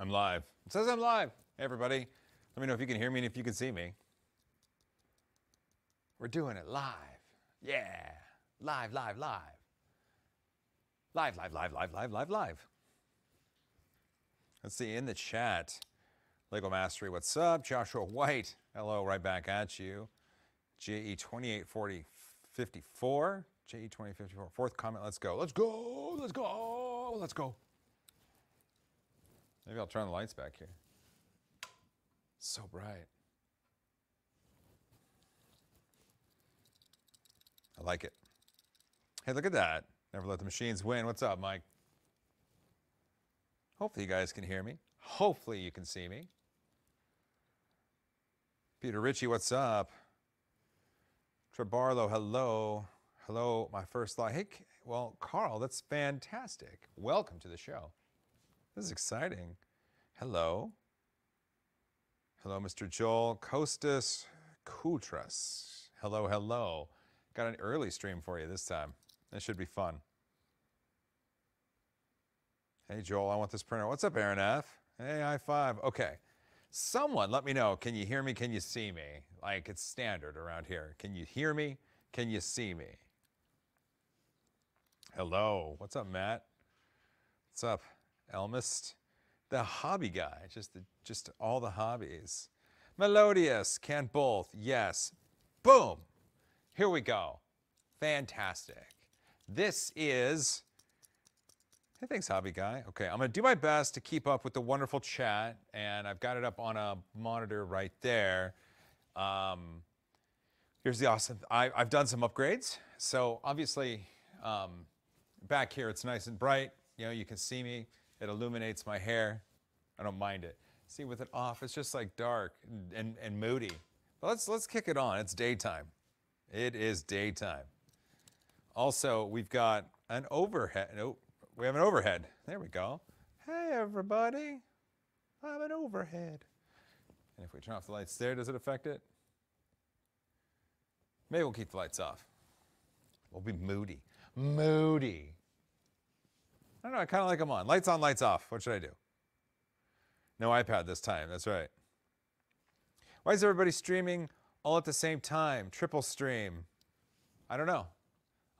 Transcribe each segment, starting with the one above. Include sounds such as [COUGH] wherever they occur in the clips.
I'm live. It says I'm live. Hey, everybody. Let me know if you can hear me and if you can see me. We're doing it live. Yeah. Live, live, live. Live, live, live, live, live, live, live. Let's see in the chat. Lego Mastery, what's up? Joshua White, hello, right back at you. JE 284054. JE 2054. Fourth comment, let's go. Let's go. Let's go. Let's go. Maybe I'll turn the lights back here. So bright. I like it. Hey, look at that. Never let the machines win. What's up, Mike? Hopefully you guys can hear me. Hopefully you can see me. Peter Ritchie, what's up? Trebarlo, hello. Hello, my first live. Hey, well, Carl, that's fantastic. Welcome to the show. This is exciting. Hello. Hello, Mr. Joel Costas Kutras. Hello, hello. Got an early stream for you this time. This should be fun. Hey, Joel, I want this printer. What's up, Aaron F? Hey, high five. Okay. Someone let me know. Can you hear me? Can you see me? Like it's standard around here. Can you hear me? Can you see me? Hello. What's up, Matt? What's up, Elmist? The hobby guy. Just the, just all the hobbies. Melodious. Can both. Yes. Boom. Here we go. Fantastic. This is Hey, thanks, hobby guy. Okay, I'm gonna do my best to keep up with the wonderful chat, and I've got it up on a monitor right there. Um, here's the awesome. I, have done some upgrades, so obviously um, back here it's nice and bright. You know, you can see me. It illuminates my hair. I don't mind it. See, with it off, it's just like dark and, and, moody. But let's let's kick it on. It's daytime. It is daytime. Also, we've got an overhead. Nope we have an overhead. There we go. Hey, everybody. I have an overhead. And if we turn off the lights there, does it affect it? Maybe we'll keep the lights off. We'll be moody. Moody. I don't know, I kind of like them on. Lights on, lights off. What should I do? No iPad this time, that's right. Why is everybody streaming all at the same time? Triple stream. I don't know.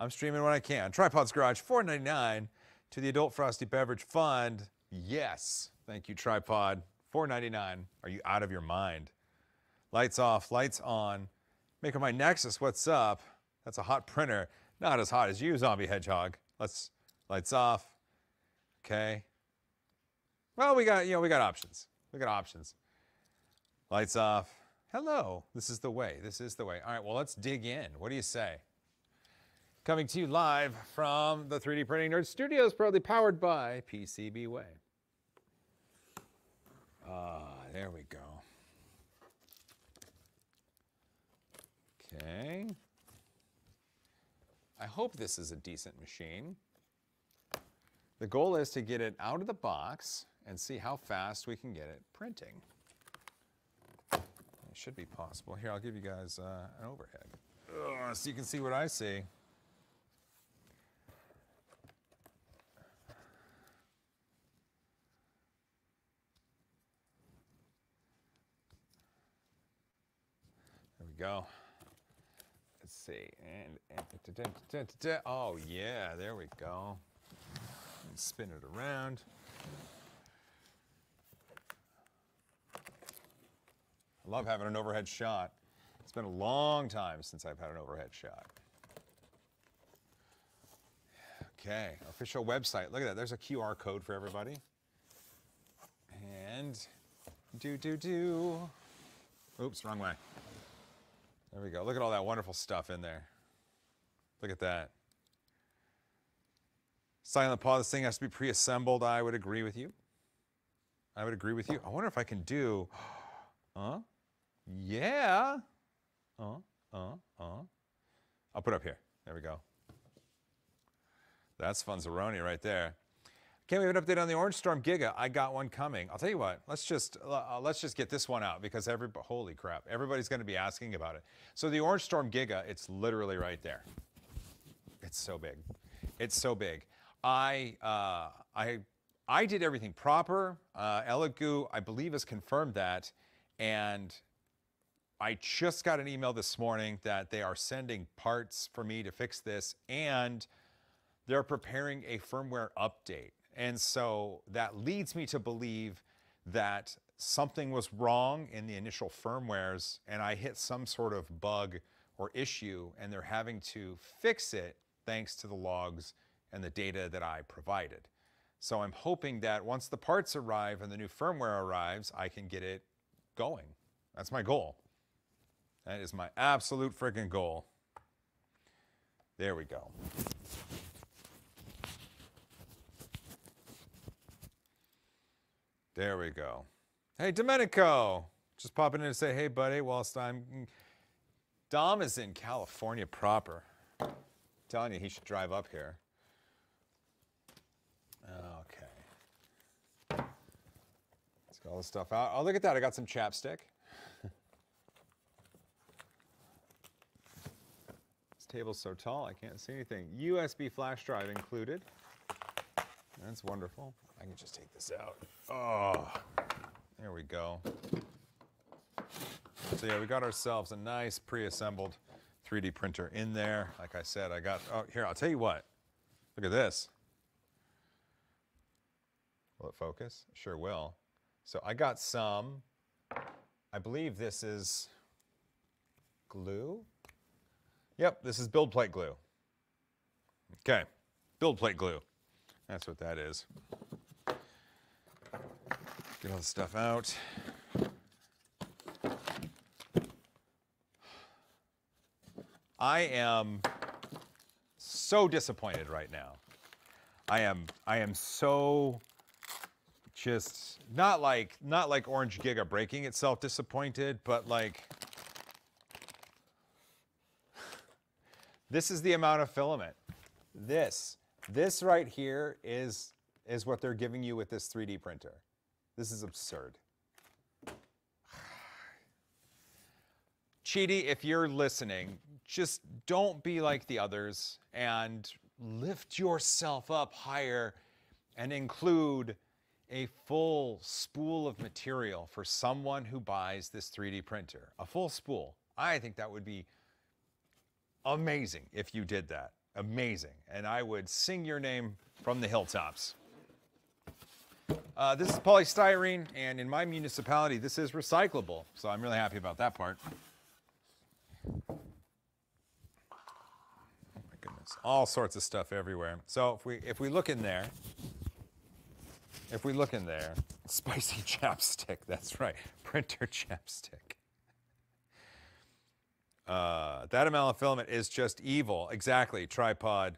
I'm streaming when I can. Tripods Garage, 499 to the Adult Frosty Beverage Fund. Yes. Thank you, Tripod. $4.99. Are you out of your mind? Lights off, lights on. Maker My Nexus, what's up? That's a hot printer. Not as hot as you, Zombie Hedgehog. Let's lights off. Okay. Well, we got, you know, we got options. We got options. Lights off. Hello. This is the way. This is the way. All right, well, let's dig in. What do you say? Coming to you live from the 3D Printing Nerd Studios, proudly powered by PCBWay. Ah, there we go. Okay. I hope this is a decent machine. The goal is to get it out of the box and see how fast we can get it printing. It should be possible. Here, I'll give you guys uh, an overhead Ugh, so you can see what I see. There we go. Let's see. And, and oh yeah, there we go. And spin it around. I love having an overhead shot. It's been a long time since I've had an overhead shot. Okay, official website. Look at that. There's a QR code for everybody. And do, do, do. Oops, wrong way. There we go. Look at all that wonderful stuff in there. Look at that. Silent Paw, this thing has to be pre-assembled. I would agree with you. I would agree with you. I wonder if I can do, huh? [GASPS] Yeah. Uh, uh, uh. I'll put up here. There we go. That's Funzaroni right there. Can we have an update on the Orange Storm Giga? I got one coming. I'll tell you what. Let's just uh, let's just get this one out because every holy crap, everybody's going to be asking about it. So the Orange Storm Giga, it's literally right there. It's so big. It's so big. I uh, I I did everything proper. Uh, I believe, has confirmed that. And I just got an email this morning that they are sending parts for me to fix this and they're preparing a firmware update. And so that leads me to believe that something was wrong in the initial firmwares and I hit some sort of bug or issue and they're having to fix it thanks to the logs and the data that I provided. So I'm hoping that once the parts arrive and the new firmware arrives, I can get it going. That's my goal. That is my absolute freaking goal. There we go. There we go. Hey, Domenico. Just popping in to say, hey, buddy, whilst I'm. Dom is in California proper. I'm telling you, he should drive up here. Okay. Let's get all this stuff out. Oh, look at that. I got some chapstick. [LAUGHS] this table's so tall, I can't see anything. USB flash drive included. That's wonderful. I can just take this out. Oh, there we go. So yeah, we got ourselves a nice pre-assembled 3D printer in there. Like I said, I got, oh, here, I'll tell you what. Look at this. Will it focus? Sure will. So I got some, I believe this is glue. Yep, this is build plate glue. Okay, build plate glue. That's what that is. Get all the stuff out. I am so disappointed right now. I am I am so just not like not like Orange Giga breaking itself disappointed, but like this is the amount of filament. This this right here is is what they're giving you with this 3D printer. This is absurd. QIDI, if you're listening, just don't be like the others and lift yourself up higher and include a full spool of material for someone who buys this 3D printer. A full spool. I think that would be amazing if you did that. Amazing. And I would sing your name from the hilltops. Uh, this is polystyrene, and in my municipality, this is recyclable. So I'm really happy about that part. Oh my goodness, all sorts of stuff everywhere. So if we if we look in there, if we look in there, [LAUGHS] spicy chapstick. That's right, printer chapstick. Uh, that amount of filament is just evil. Exactly, tripod.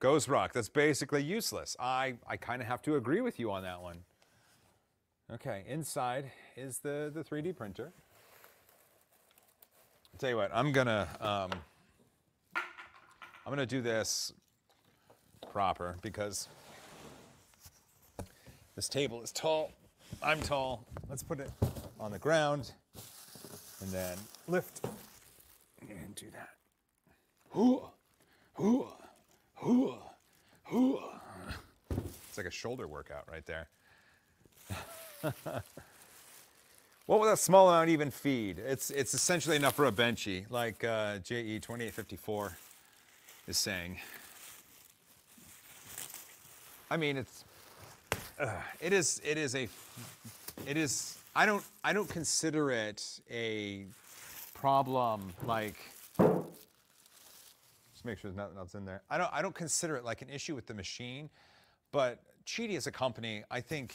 Ghost rock. That's basically useless. I, I kind of have to agree with you on that one. Okay, inside is the, the 3D printer. I'll tell you what, I'm gonna um, I'm gonna do this proper because this table is tall. I'm tall. Let's put it on the ground and then lift and do that. It's like a shoulder workout right there. [LAUGHS] what would that small amount even feed? It's, it's essentially enough for a benchy, like uh, JE 2854 is saying. I mean, it's uh, it is it is a it is I don't I don't consider it a problem like just make sure there's nothing else in there. I don't I don't consider it like an issue with the machine, but QIDI as a company, I think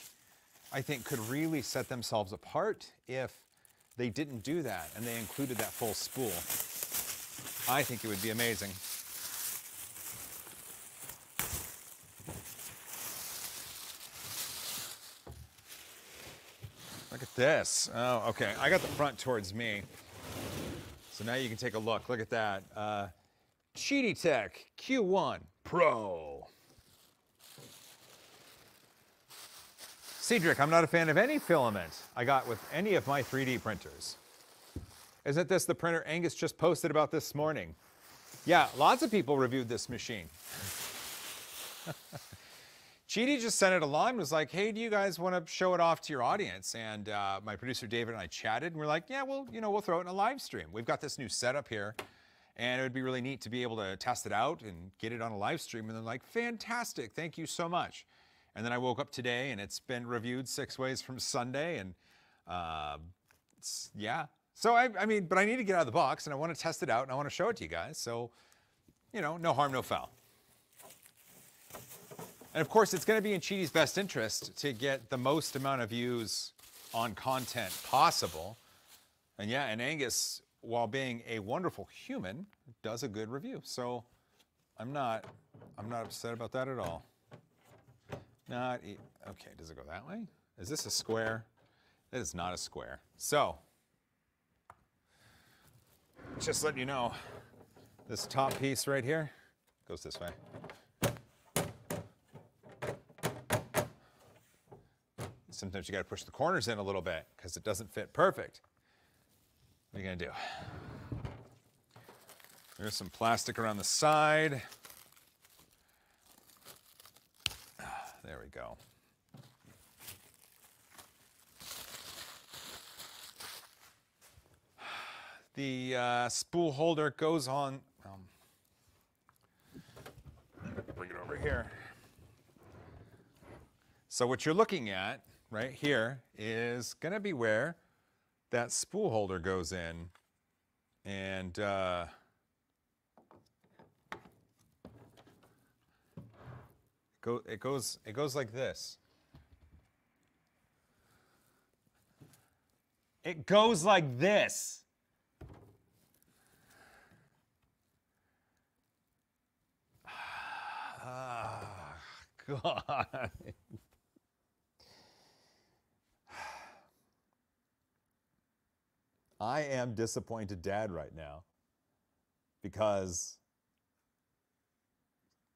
I think could really set themselves apart if they didn't do that and they included that full spool. I think it would be amazing. Look at this. Oh, okay. I got the front towards me. So now you can take a look. Look at that. Uh, QIDI Tech Q1 Pro. Cedric, I'm not a fan of any filament I got with any of my 3D printers. Isn't this the printer Angus just posted about this morning? Yeah, lots of people reviewed this machine. [LAUGHS] QIDI just sent it along. and Was like, "Hey, do you guys want to show it off to your audience?" And uh, my producer David and I chatted, and we're like, "Yeah, well, you know, we'll throw it in a live stream. We've got this new setup here, and it would be really neat to be able to test it out and get it on a live stream." And they're like, "Fantastic! Thank you so much." And then I woke up today, and it's been reviewed six ways from Sunday, and uh, yeah. So I, I mean, but I need to get out of the box, and I want to test it out, and I want to show it to you guys. So, you know, no harm, no foul. And of course, it's going to be in QIDI's best interest to get the most amount of views on content possible. And yeah, and Angus, while being a wonderful human, does a good review. So I'm not, I'm not upset about that at all. Not e- okay. Does it go that way? Is this a square? It is not a square. So just letting you know, this top piece right here goes this way. Sometimes you got to push the corners in a little bit because it doesn't fit perfect. What are you going to do? There's some plastic around the side. Ah, There we go. The uh, spool holder goes on. Um, bring it over here. So what you're looking at right here is going to be where that spool holder goes in, and uh, go it goes it goes like this. It goes like this. [SIGHS] Ah, [LAUGHS] God. I am disappointed dad right now because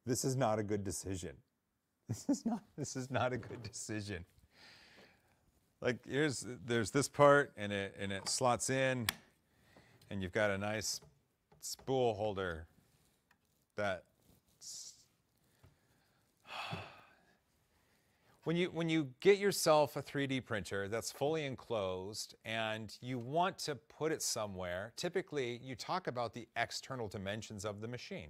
this is not a good decision. [LAUGHS] This is not this is not a good decision. Like here's there's this part and it and it slots in and you've got a nice spool holder that When you, when you get yourself a 3D printer that's fully enclosed and you want to put it somewhere, typically you talk about the external dimensions of the machine.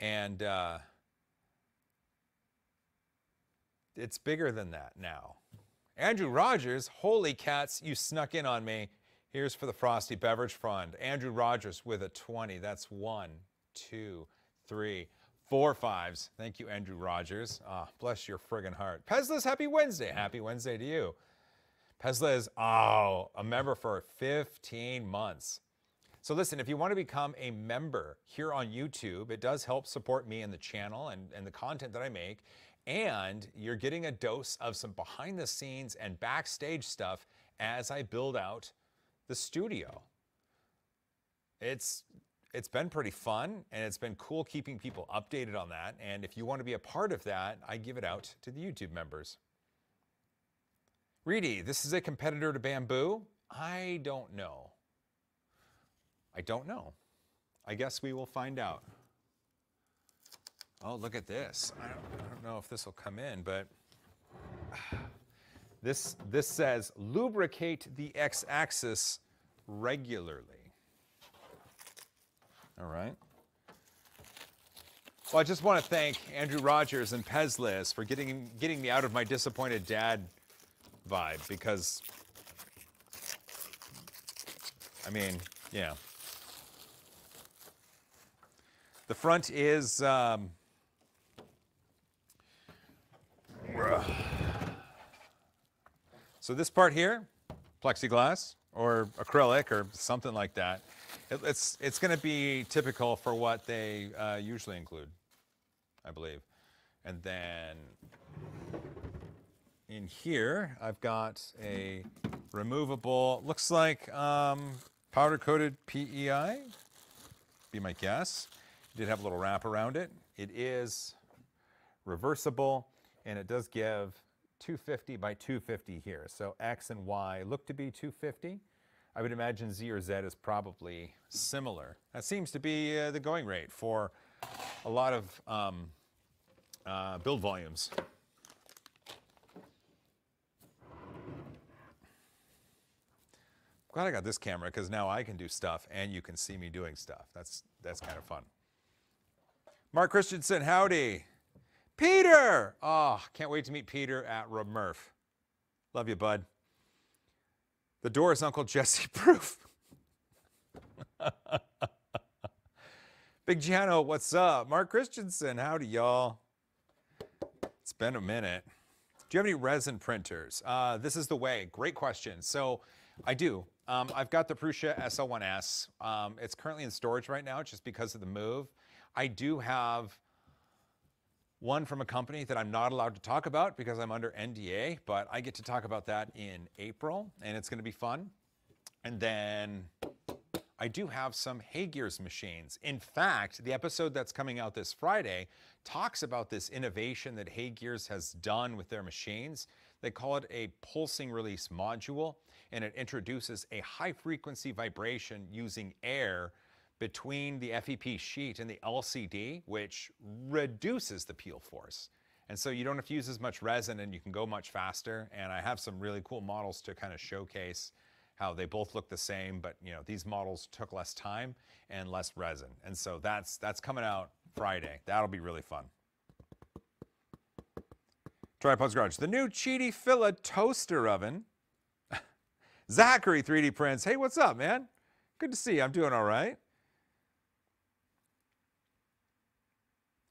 And uh, it's bigger than that now. Andrew Rogers, holy cats, you snuck in on me. Here's for the Frosty Beverage Fund. Andrew Rogers with a 20. That's one, two, three, four fives. Thank you, Andrew Rogers. Ah, bless your friggin' heart. Pezla's happy Wednesday. Happy Wednesday to you. Pezla is, oh, a member for 15 months. So listen, if you want to become a member here on YouTube, it does help support me and the channel and, and the content that I make. And you're getting a dose of some behind the scenes and backstage stuff as I build out the studio. It's it's been pretty fun and it's been cool keeping people updated on that. And if you want to be a part of that, I give it out to the YouTube members. Reedy, this is a competitor to Bambu? I don't know. I don't know. I guess we will find out. Oh, look at this. I don't, I don't know if this will come in, but [SIGHS] this, this says lubricate the x-axis regularly. All right. Well, I just want to thank Andrew Rogers and Pezliz for getting, getting me out of my disappointed dad vibe because, I mean, yeah. The front is um, so this part here, plexiglass or acrylic or something like that. It, it's it's going to be typical for what they uh, usually include, I believe. And then in here, I've got a removable, looks like um, powder coated PEI, be my guess. It did have a little wrap around it. It is reversible and it does give 250 by 250 here. So X and Y look to be 250. I would imagine Z or Z is probably similar. That seems to be uh, the going rate for a lot of um, uh, build volumes. Glad I got this camera because now I can do stuff and you can see me doing stuff. That's that's kind of fun. Mark Christensen, howdy. Peter! Oh, can't wait to meet Peter at MRRF. Love you, bud. The door is Uncle Jesse [LAUGHS] proof. Big Giano, what's up? Mark Christensen, howdy, y'all. It's been a minute. Do you have any resin printers? Uh, this is the way. Great question. So I do. Um, I've got the Prusa SL1S. Um, it's currently in storage right now just because of the move. I do have one from a company that I'm not allowed to talk about because I'm under NDA, but I get to talk about that in April and it's going to be fun. And then I do have some HeyGears machines. In fact, the episode that's coming out this Friday talks about this innovation that HeyGears has done with their machines. They call it a pulsing release module, and it introduces a high frequency vibration using air between the FEP sheet and the LCD, which reduces the peel force. And so you don't have to use as much resin and you can go much faster. And I have some really cool models to kind of showcase how they both look the same, but you know, these models took less time and less resin. And so that's that's coming out Friday. That'll be really fun. Tripods Garage. The new QIDI Filla toaster oven. [LAUGHS] Zachary 3D Prints. Hey, what's up, man? Good to see you. I'm doing all right.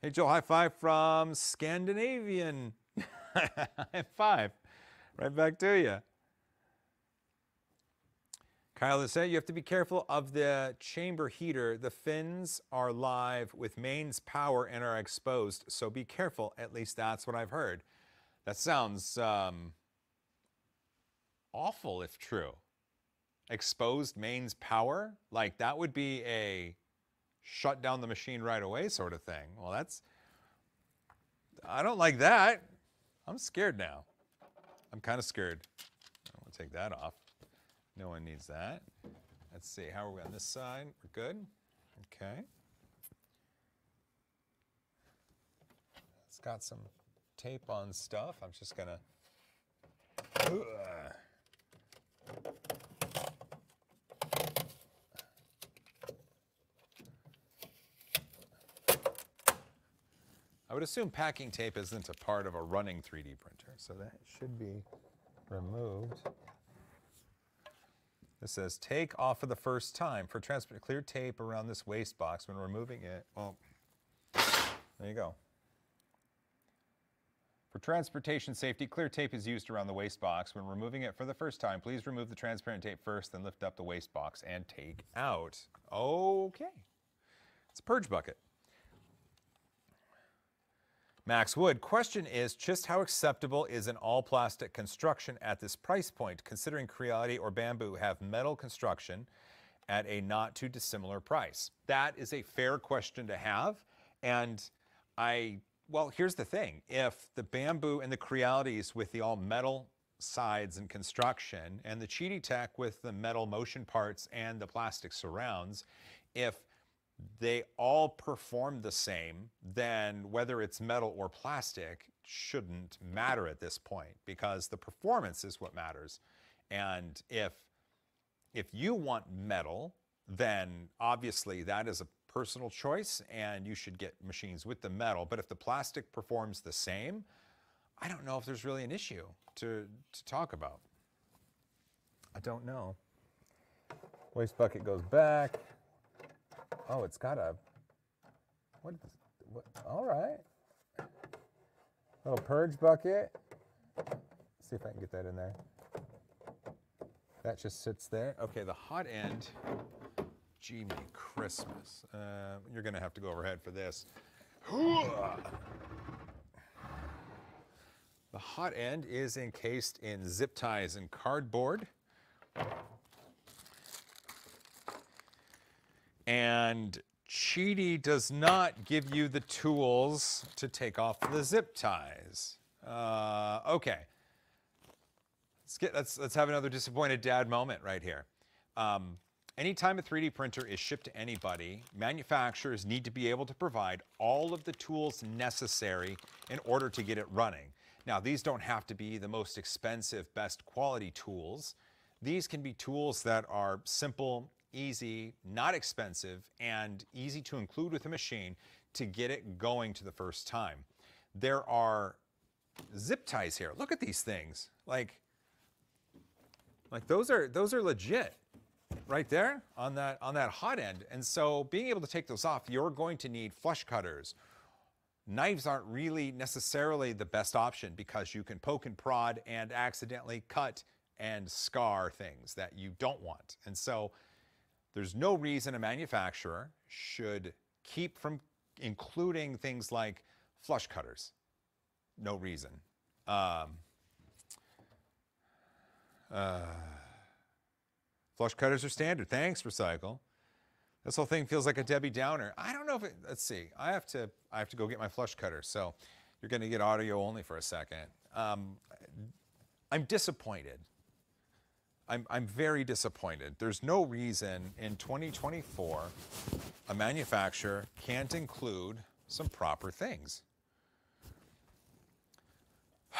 Hey, Joel, high five from Scandinavian. [LAUGHS] high five. Right back to you. Kyle is saying you have to be careful of the chamber heater. The fins are live with mains power and are exposed, so be careful. At least that's what I've heard. That sounds um, awful if true. Exposed mains power? Like that would be a shut down the machine right away sort of thing. Well, that's, I don't like that. I'm scared now. I'm kind of scared. I'm gonna take that off. No one needs that. Let's see, how are we on this side? We're good? Okay. It's got some tape on stuff. I'm just gonna, I would assume packing tape isn't a part of a running 3D printer, so that should be removed. This says, take off for the first time. For transport, clear tape around this waste box when removing it. Well, there you go. For transportation safety, clear tape is used around the waste box. When removing it for the first time, please remove the transparent tape first, then lift up the waste box and take out. Okay. It's a purge bucket. Max Wood, question is just how acceptable is an all plastic construction at this price point, considering Creality or Bambu have metal construction at a not too dissimilar price? That is a fair question to have. And I, well, here's the thing if the Bambu and the Crealities with the all metal sides and construction, and the QIDI Tech with the metal motion parts and the plastic surrounds, if they all perform the same, then whether it's metal or plastic shouldn't matter at this point because the performance is what matters. And if if you want metal, then obviously that is a personal choice and you should get machines with the metal. But if the plastic performs the same, I don't know if there's really an issue to, to talk about. I don't know. Waste bucket goes back. Oh, it's got a, what, what all right. Little purge bucket. Let's see if I can get that in there. That just sits there. Okay, the hot end, gee me Christmas. Uh, you're gonna have to go overhead for this. The hot end is encased in zip ties and cardboard. And QIDI does not give you the tools to take off the zip ties. Uh, okay. Let's, get, let's, let's have another disappointed dad moment right here. Um, Anytime a 3D printer is shipped to anybody, manufacturers need to be able to provide all of the tools necessary in order to get it running. Now, these don't have to be the most expensive, best quality tools. These can be tools that are simple, easy, not expensive, and easy to include with a machine to get it going to the first time. There are zip ties here. Look at these things. Like, like those are those are legit right there on that on that hot end. And so being able to take those off, you're going to need flush cutters. Knives aren't really necessarily the best option because you can poke and prod and accidentally cut and scar things that you don't want. And so there's no reason a manufacturer should keep from including things like flush cutters. No reason. Um, uh, Flush cutters are standard. Thanks, Recycle. This whole thing feels like a Debbie Downer. I don't know if it, let's see. I have to, I have to go get my flush cutter. So you're going to get audio only for a second. Um, I'm disappointed. I'm, I'm very disappointed. There's no reason in 2024 a manufacturer can't include some proper things. [SIGHS]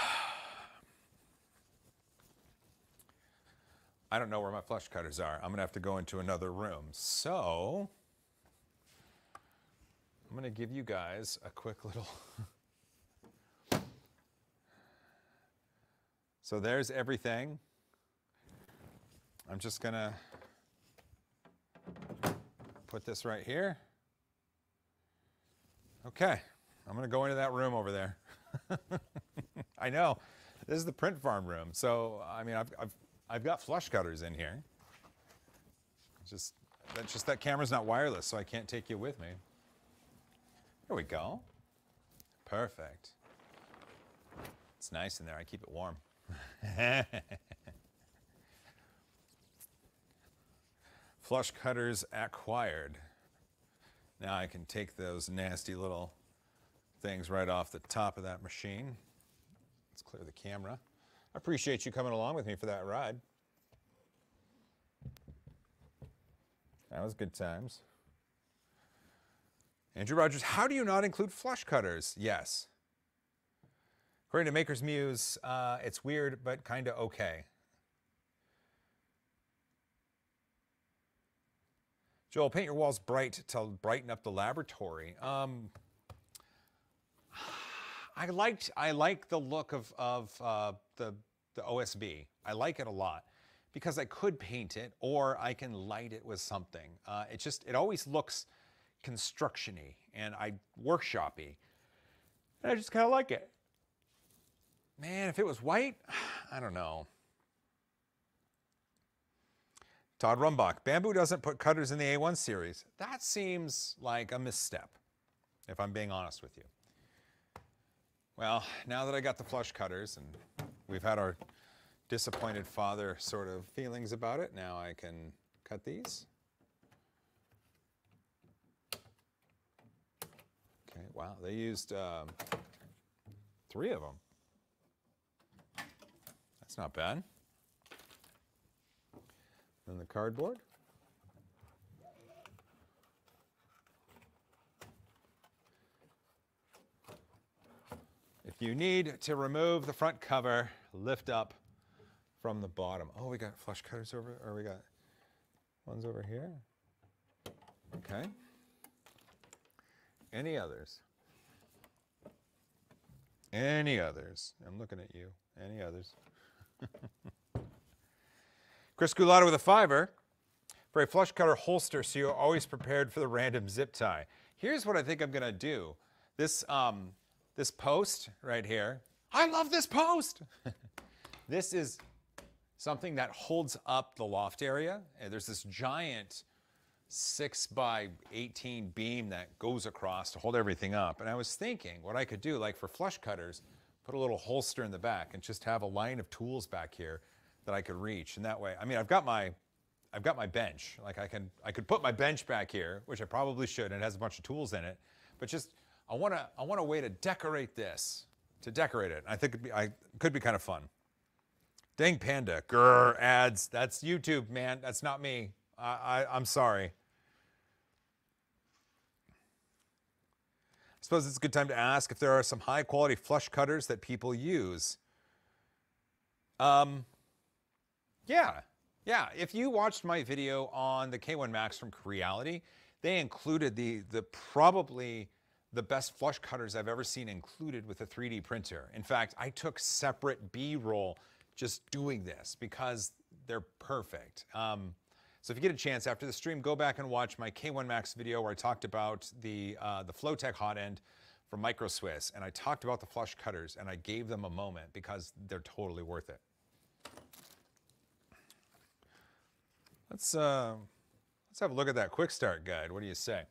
I don't know where my flush cutters are. I'm gonna have to go into another room. So, I'm gonna give you guys a quick little. [LAUGHS] so there's everything. I'm just gonna put this right here. Okay, I'm gonna go into that room over there. [LAUGHS] I know, this is the print farm room. So, I mean, I've, I've I've got flush cutters in here. Just that's just that camera's not wireless, so I can't take you with me. There we go. Perfect. It's nice in there. I keep it warm. [LAUGHS] Flush cutters acquired. Now I can take those nasty little things right off the top of that machine. Let's clear the camera. I appreciate you coming along with me for that ride. That was good times. Andrew Rogers, how do you not include flush cutters? Yes. According to Maker's Muse, uh, it's weird, but kind of okay. Joel, paint your walls bright to brighten up the laboratory. Um, I liked I like the look of of uh, the the OSB. I like it a lot because I could paint it or I can light it with something. Uh, it just it always looks constructiony and I workshoppy, and I just kind of like it. Man, if it was white, [SIGHS] I don't know. Todd Rumbach, Bambu doesn't put cutters in the A1 series. That seems like a misstep, if I'm being honest with you. Well, now that I got the flush cutters and we've had our disappointed father sort of feelings about it, now I can cut these. Okay, wow, they used um, three of them. That's not bad. Then the cardboard. If you need to remove the front cover, lift up from the bottom. Oh, we got flush cutters over, or we got ones over here. Okay. Any others? Any others? I'm looking at you. Any others? [LAUGHS] Chris Gulata with a fiver for a flush cutter holster so you're always prepared for the random zip tie. Here's what I think I'm to do. This um, this post right here, I love this post. [LAUGHS] this is something that holds up the loft area. And there's this giant six by 18 beam that goes across to hold everything up. And I was thinking what I could do, like for flush cutters, put a little holster in the back and just have a line of tools back here that I could reach. And that way, I mean, I've got my, I've got my bench. Like I can, I could put my bench back here, which I probably should, and it has a bunch of tools in it. But just I want to I want a way to decorate this, to decorate it. I think it'd be, I could be kind of fun. Dang panda, grr ads. That's YouTube, man. That's not me. I, I, I'm sorry. I suppose it's a good time to ask if there are some high quality flush cutters that people use. Um, yeah, yeah. If you watched my video on the K1 Max from Creality, they included the the probably the best flush cutters I've ever seen included with a 3D printer. In fact, I took separate B-roll just doing this because they're perfect. Um, so if you get a chance after the stream, go back and watch my K1 Max video where I talked about the uh, the Flowtech hot end from Micro Swiss, and I talked about the flush cutters, and I gave them a moment because they're totally worth it. Let's uh, let's have a look at that quick start guide. What do you say?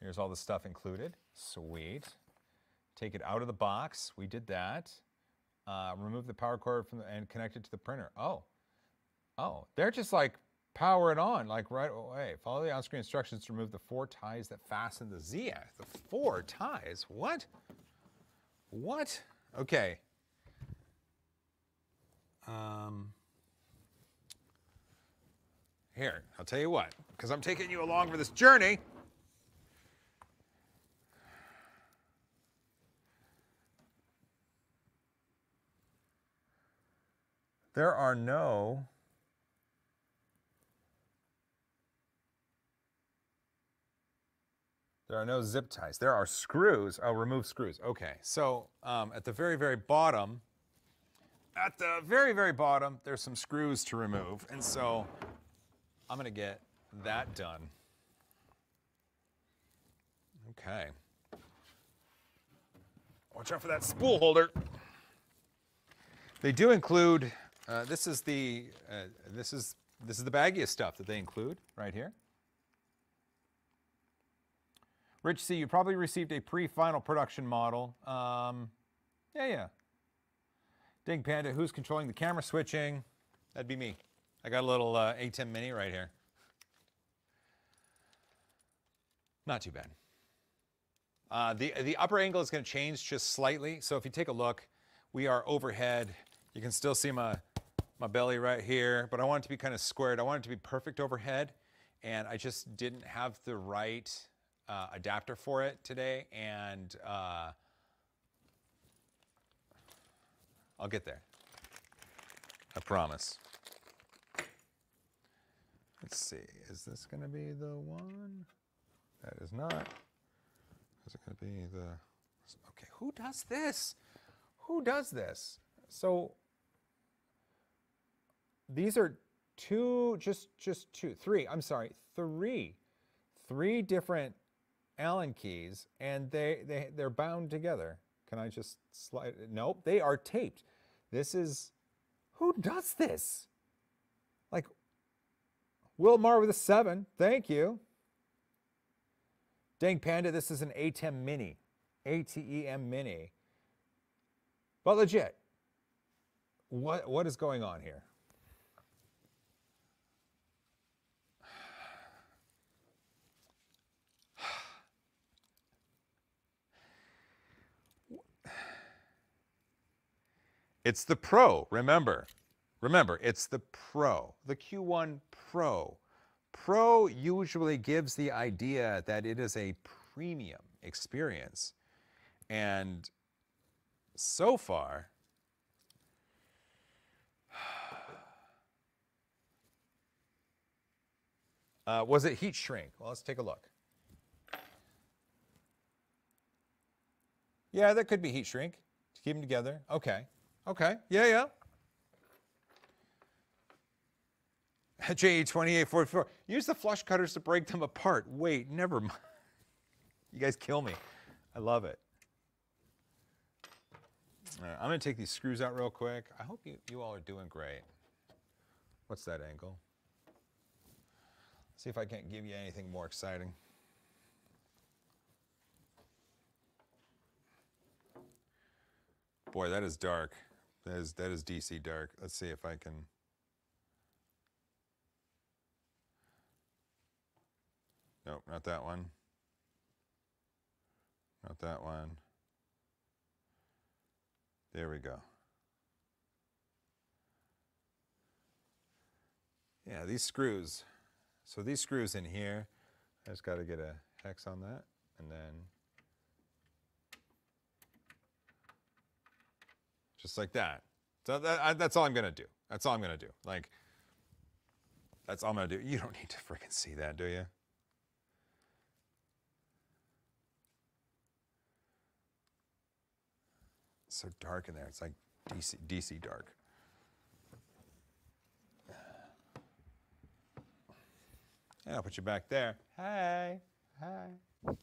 Here's all the stuff included. Sweet. Take it out of the box. We did that. Uh, remove the power cord from the, and connect it to the printer. Oh, oh, they're just like power it on, like right away. Follow the on-screen instructions to remove the four ties that fasten the ZX. The four ties? What? What? Okay. Um, here, I'll tell you what, because I'm taking you along for this journey. There are no There are no zip ties. There are screws. Oh, remove screws. Okay, so um, at the very, very bottom, at the very, very bottom, there's some screws to remove. And so I'm gonna get that done. Okay. Watch out for that spool holder. They do include, uh, this is the, uh, this is, this is the baggiest stuff that they include right here. Rich C, you probably received a pre-final production model. Um, yeah, yeah. Ding Panda, who's controlling the camera switching? That'd be me. I got a little uh, ATEM Mini right here. Not too bad. Uh, the, the upper angle is going to change just slightly. So if you take a look, we are overhead. You can still see my, my belly right here, but I want it to be kind of squared. I want it to be perfect overhead, and I just didn't have the right uh, adapter for it today, and uh, I'll get there. I promise. Let's see, is this going to be the one? That is not. Is it going to be the. Okay, who does this? Who does this? So these are two, just just two, three. I'm sorry, three, three different Allen keys, and they they they're bound together. Can I just slide? Nope, they are taped. This is who does this? Wilmar with a seven. Thank you. Dang Panda, this is an ATEM Mini. ATEM Mini. But legit, what, what is going on here? [SIGHS] It's the Pro, remember. Remember, it's the Pro, the Q1 Pro. Pro usually gives the idea that it is a premium experience. And so far, [SIGHS] uh, was it heat shrink? Well, let's take a look. Yeah, that could be heat shrink to keep them together. Okay. Okay. Yeah, yeah. [LAUGHS] JE2844. Use the flush cutters to break them apart. Wait, never mind. You guys kill me. I love it. All right, I'm going to take these screws out real quick. I hope you, you all are doing great. What's that angle? See if I can't give you anything more exciting. Boy, that is dark. That is, that is DC dark. Let's see if I can... Nope, not that one. Not that one. There we go. Yeah, these screws. So these screws in here, I just got to get a hex on that, and then just like that. So that, I, that's all I'm gonna do. That's all I'm gonna do. Like, that's all I'm gonna do. You don't need to freaking see that, do you? So dark in there. It's like DC, DC dark. And I'll put you back there. Hi, hi.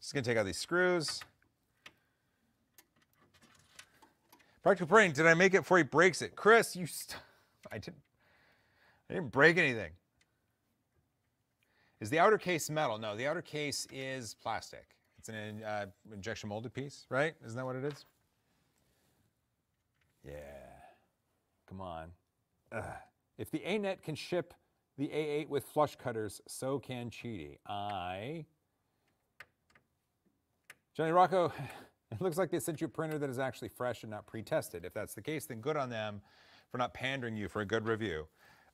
Just gonna take out these screws. Practical brain, did I make it before he breaks it? Chris, you [LAUGHS] I didn't I didn't break anything. Is the outer case metal? No, the outer case is plastic. It's an uh, injection molded piece, right? Isn't that what it is? Yeah. Come on. Ugh. If the Anet can ship the A8 with flush cutters, so can QIDI. I. Johnny Rocco, [SIGHS] it looks like they sent you a printer that is actually fresh and not pre tested. If that's the case, then good on them for not pandering you for a good review.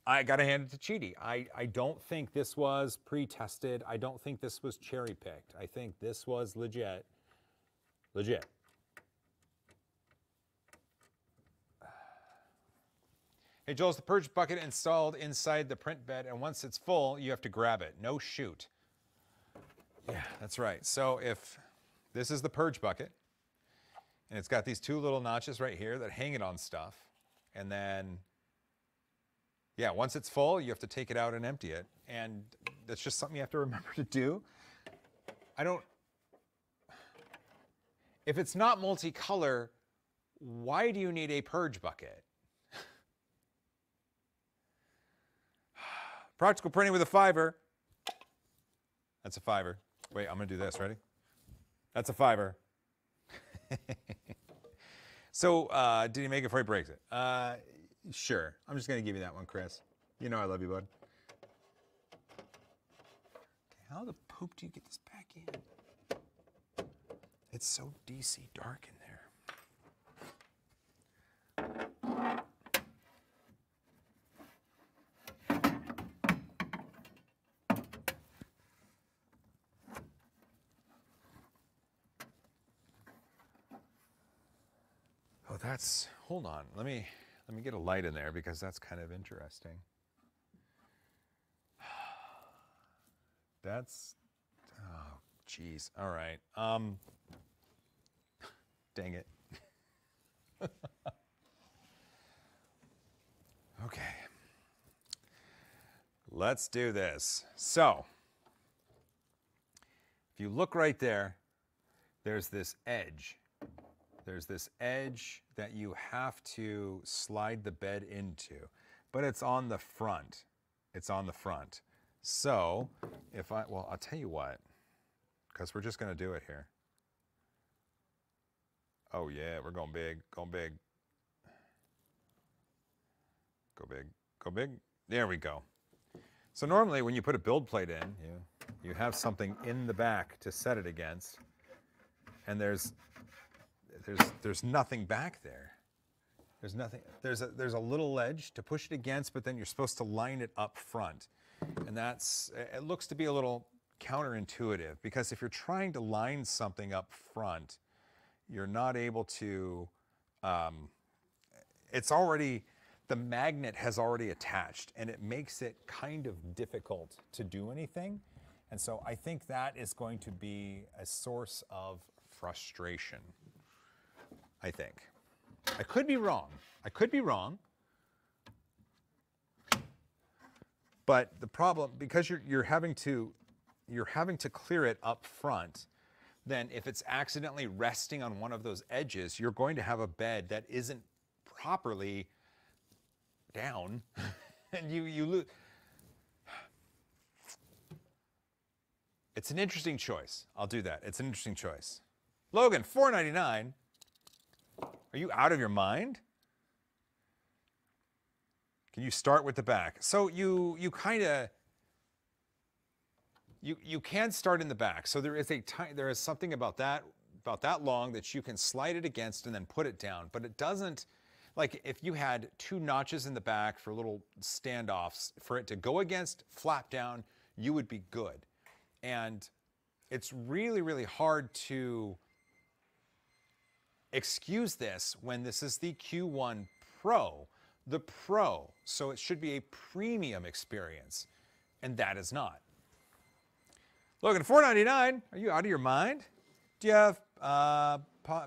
I got to hand it to QIDI. I, I don't think this was pre tested. I don't think this was cherry picked. I think this was legit. Legit. [SIGHS] Hey, Joel's the purge bucket installed inside the print bed, and once it's full, you have to grab it. No shoot. Yeah, that's right. So if this is the purge bucket, and it's got these two little notches right here that hang it on stuff, and then, yeah, once it's full, you have to take it out and empty it, and that's just something you have to [LAUGHS] remember to do. I don't, if it's not multicolor, why do you need a purge bucket? [SIGHS] Practical printing with a fiver. That's a fiver. Wait, I'm gonna do this. Ready? That's a fiver. [LAUGHS] so, uh, did he make it before he breaks it? Uh, sure. I'm just gonna give you that one, Chris. You know I love you, bud. How the poop do you get this back in? It's so DC dark in there. Oh, that's hold on. Let me let me get a light in there because that's kind of interesting. [SIGHS] That's oh geez. All right. Um dang it. [LAUGHS] okay. Let's do this. So, if you look right there, there's this edge. There's this edge that you have to slide the bed into, but it's on the front. It's on the front. So if I, well, I'll tell you what, because we're just going to do it here. Oh yeah, we're going big, going big. Go big, go big. There we go. So normally when you put a build plate in, you, you have something in the back to set it against. And there's there's there's nothing back there. There's nothing. There's a there's a little ledge to push it against, but then you're supposed to line it up front, and that's it looks to be a little counterintuitive because if you're trying to line something up front, you're not able to. Um, it's already the magnet has already attached, and it makes it kind of difficult to do anything. And so I think that is going to be a source of frustration. I think. I could be wrong. I could be wrong. But the problem, because you're, you're having to you're having to clear it up front, then if it's accidentally resting on one of those edges, you're going to have a bed that isn't properly down, [LAUGHS] and you you lose. It's an interesting choice. I'll do that. It's an interesting choice. Logan, 4.99. Are you out of your mind? Can you start with the back? So you you kind of you you can start in the back. So there is a there is something about that about that long that you can slide it against and then put it down, but it doesn't like if you had two notches in the back for little standoffs for it to go against flap down, you would be good. And it's really, really hard to excuse this when this is the Q1 Pro, the Pro. So it should be a premium experience, and that is not. Logan, $4.99. Are you out of your mind? Do you have uh,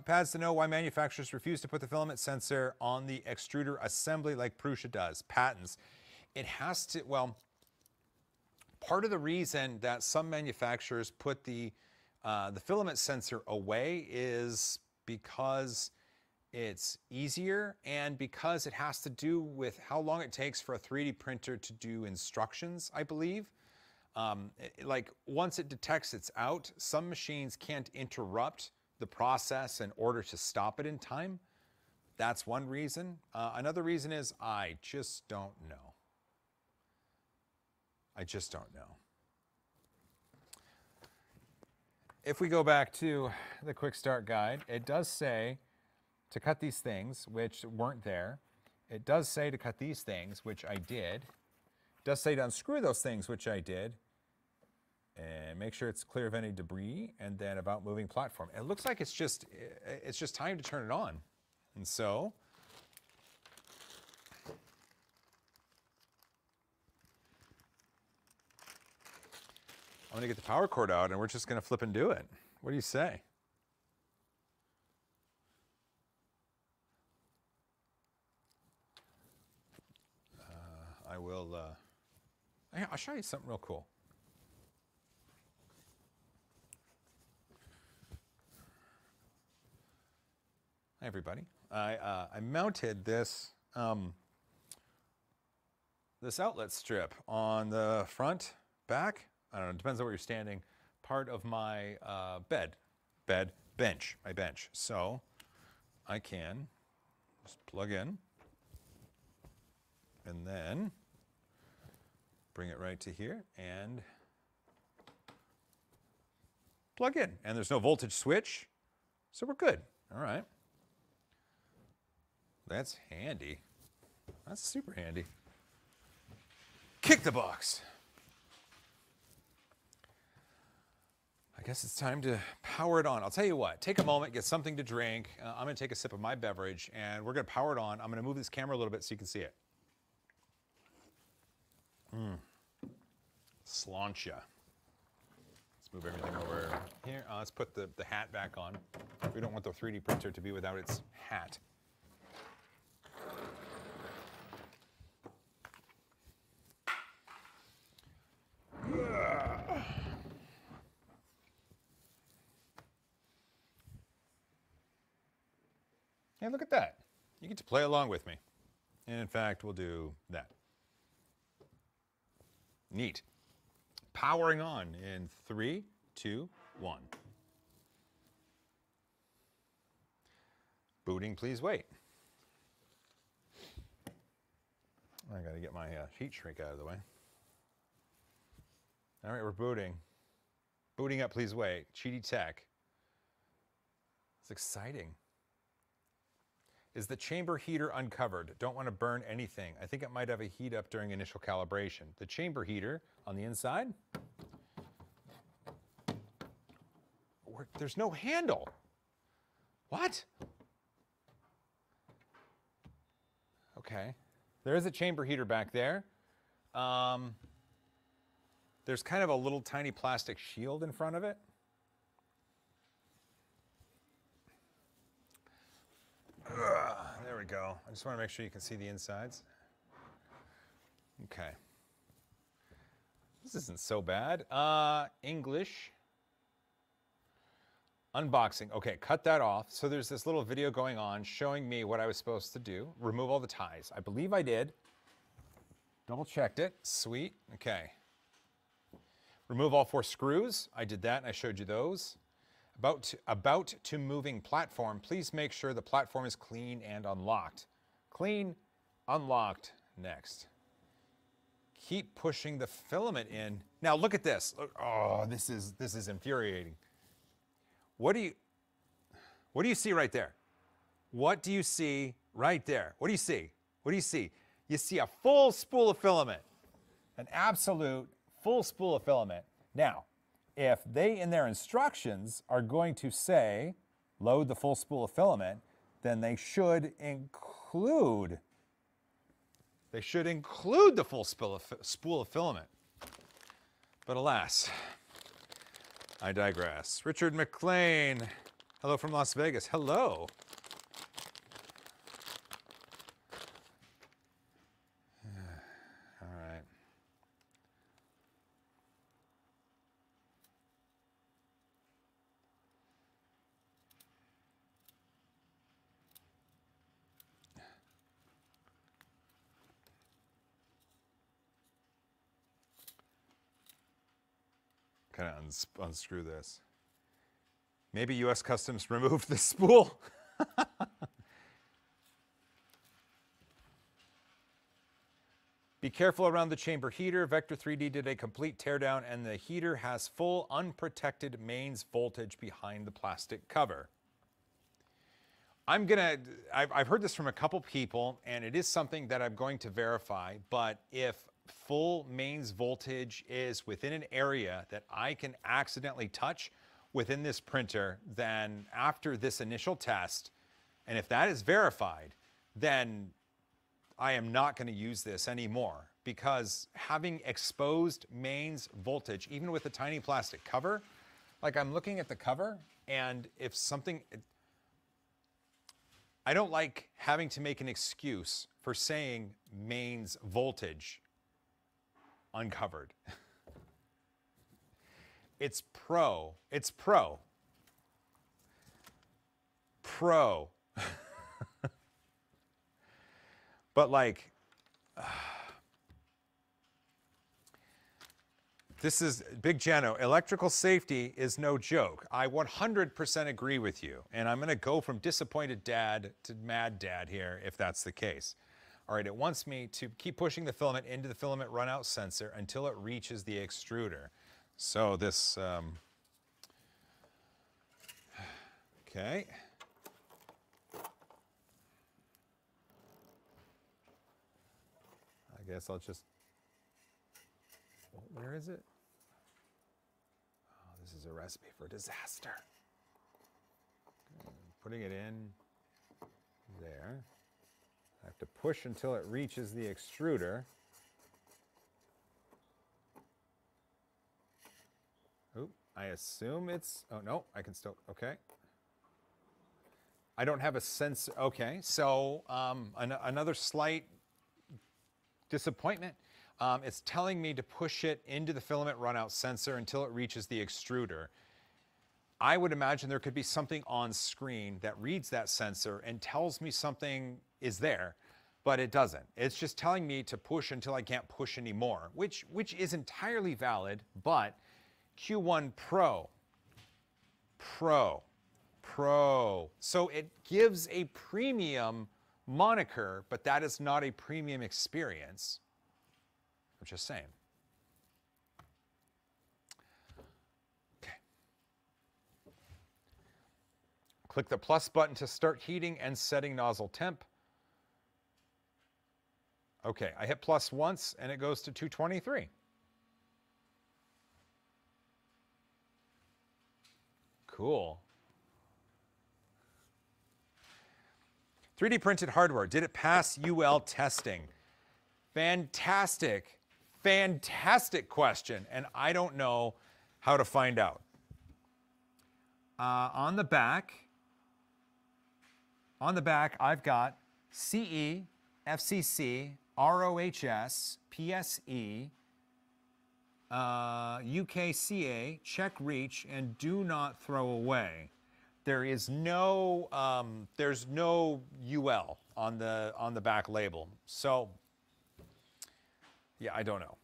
pads to know why manufacturers refuse to put the filament sensor on the extruder assembly like Prusa does? Patents. It has to, well, part of the reason that some manufacturers put the, uh, the filament sensor away is because it's easier and because it has to do with how long it takes for a 3D printer to do instructions, I believe. Um, like once it detects it's out, some machines can't interrupt the process in order to stop it in time. That's one reason. Uh, another reason is I just don't know. I just don't know. If we go back to the quick start guide, it does say to cut these things, which weren't there. It does say to cut these things, which I did. It does say to unscrew those things, which I did and make sure it's clear of any debris and then about moving platform. It looks like it's just, it's just time to turn it on. And so, I'm gonna get the power cord out and we're just gonna flip and do it. What do you say? Uh, I will, uh, I'll show you something real cool. Hi, everybody. I, uh, I mounted this, um, this outlet strip on the front, back, I don't know, depends on where you're standing, part of my uh, bed, bed, bench, my bench. So I can just plug in and then bring it right to here and plug in. And there's no voltage switch, so we're good. All right. That's handy. That's super handy. Kick the box. Guess it's time to power it on. I'll tell you what, take a moment, get something to drink. Uh, I'm gonna take a sip of my beverage and we're gonna power it on. I'm gonna move this camera a little bit so you can see it. Mmm. Sláinte. Let's move everything over here. Uh, let's put the, the hat back on. We don't want the 3D printer to be without its hat. Hey, look at that. You get to play along with me. And in fact, we'll do that. Neat. Powering on in three, two, one. Booting, please wait. I got to get my uh, heat shrink out of the way. All right, we're booting. Booting up, please wait. QIDI Tech. It's exciting. Is the chamber heater uncovered? Don't want to burn anything. I think it might have a heat up during initial calibration. The chamber heater on the inside, there's no handle. What? Okay. There is a chamber heater back there. Um, there's kind of a little tiny plastic shield in front of it. There we go. I just want to make sure you can see the insides. Okay. This isn't so bad. Uh, English. Unboxing. Okay, cut that off. So there's this little video going on showing me what I was supposed to do. Remove all the ties. I believe I did. Double checked it. Sweet. Okay. Remove all four screws. I did that and I showed you those. About to, about to moving platform, please make sure the platform is clean and unlocked. Clean, unlocked, next. Keep pushing the filament in. Now look at this. Oh, this is, this is infuriating. What do you, what do you see right there? What do you see right there. What do you see? What do you see? You see a full spool of filament, an absolute full spool of filament. Now, if they in their instructions are going to say load the full spool of filament, then they should include they should include the full spool of, spool of filament. But alas, I digress. Richard McLean, hello from Las Vegas. Hello. Kind of uns- unscrew this. Maybe U.S. Customs [LAUGHS] removed the spool. [LAUGHS] Be careful around the chamber heater. Vector 3D did a complete teardown and the heater has full unprotected mains voltage behind the plastic cover. I'm gonna, I've, I've heard this from a couple people and it is something that I'm going to verify, but if full mains voltage is within an area that I can accidentally touch within this printer, then after this initial test, and if that is verified, then I am not going to use this anymore. Because having exposed mains voltage, even with a tiny plastic cover, like I'm looking at the cover, and if something, I don't like having to make an excuse for saying mains voltage uncovered. [LAUGHS] it's pro. It's pro. Pro. [LAUGHS] but like, [SIGHS] this is Big Jano. Electrical safety is no joke. I 100% agree with you. And I'm going to go from disappointed dad to mad dad here if that's the case. All right, it wants me to keep pushing the filament into the filament runout sensor until it reaches the extruder. So this, um, okay. I guess I'll just, where is it? Oh, this is a recipe for disaster. Putting it in there. I have to push until it reaches the extruder. Oop, I assume it's, oh no, I can still, okay. I don't have a sense, okay, so um, an, another slight disappointment. Um, it's telling me to push it into the filament runout sensor until it reaches the extruder. I would imagine there could be something on screen that reads that sensor and tells me something is there, but it doesn't. It's just telling me to push until I can't push anymore, which, which is entirely valid, but Q1 Pro, Pro, Pro. So it gives a premium moniker, but that is not a premium experience. I'm just saying. Okay. Click the plus button to start heating and setting nozzle temp. Okay, I hit plus once and it goes to 223. Cool. 3D printed hardware, did it pass UL testing? Fantastic, fantastic question, and I don't know how to find out. Uh, on the back, on the back, I've got CE, FCC, ROHS, PSE, uh, UKCA, check reach, and do not throw away. There is no um, there's no UL on the on the back label. So yeah, I don't know.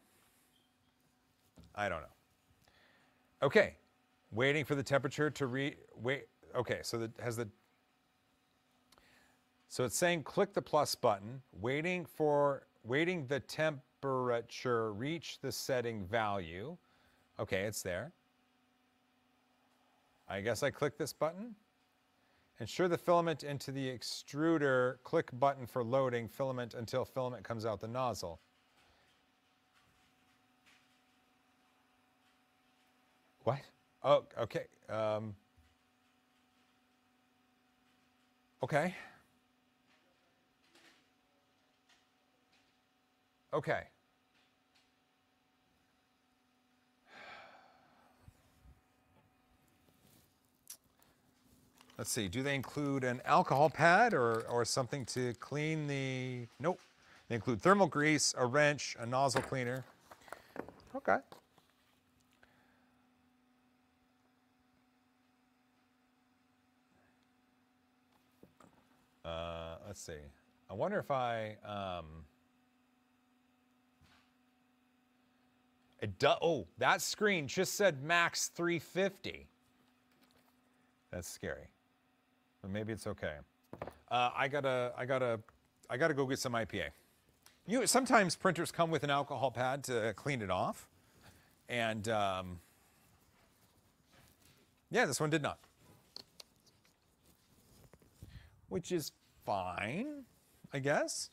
I don't know. Okay, waiting for the temperature to re wait. Okay, so that has the so it's saying click the plus button, waiting for waiting the temperature reach the setting value. Okay, it's there. I guess I click this button. Ensure the filament into the extruder. Click button for loading filament until filament comes out the nozzle. What? Oh, okay. Um, okay. Okay. Let's see, do they include an alcohol pad or, or something to clean the, nope. They include thermal grease, a wrench, a nozzle cleaner. Okay. Uh, let's see. I wonder if I, um, it do, oh, that screen just said max 350. That's scary but maybe it's okay. Uh, I gotta, I gotta, I gotta go get some IPA. You sometimes printers come with an alcohol pad to clean it off, and um, yeah, this one did not, which is fine, I guess.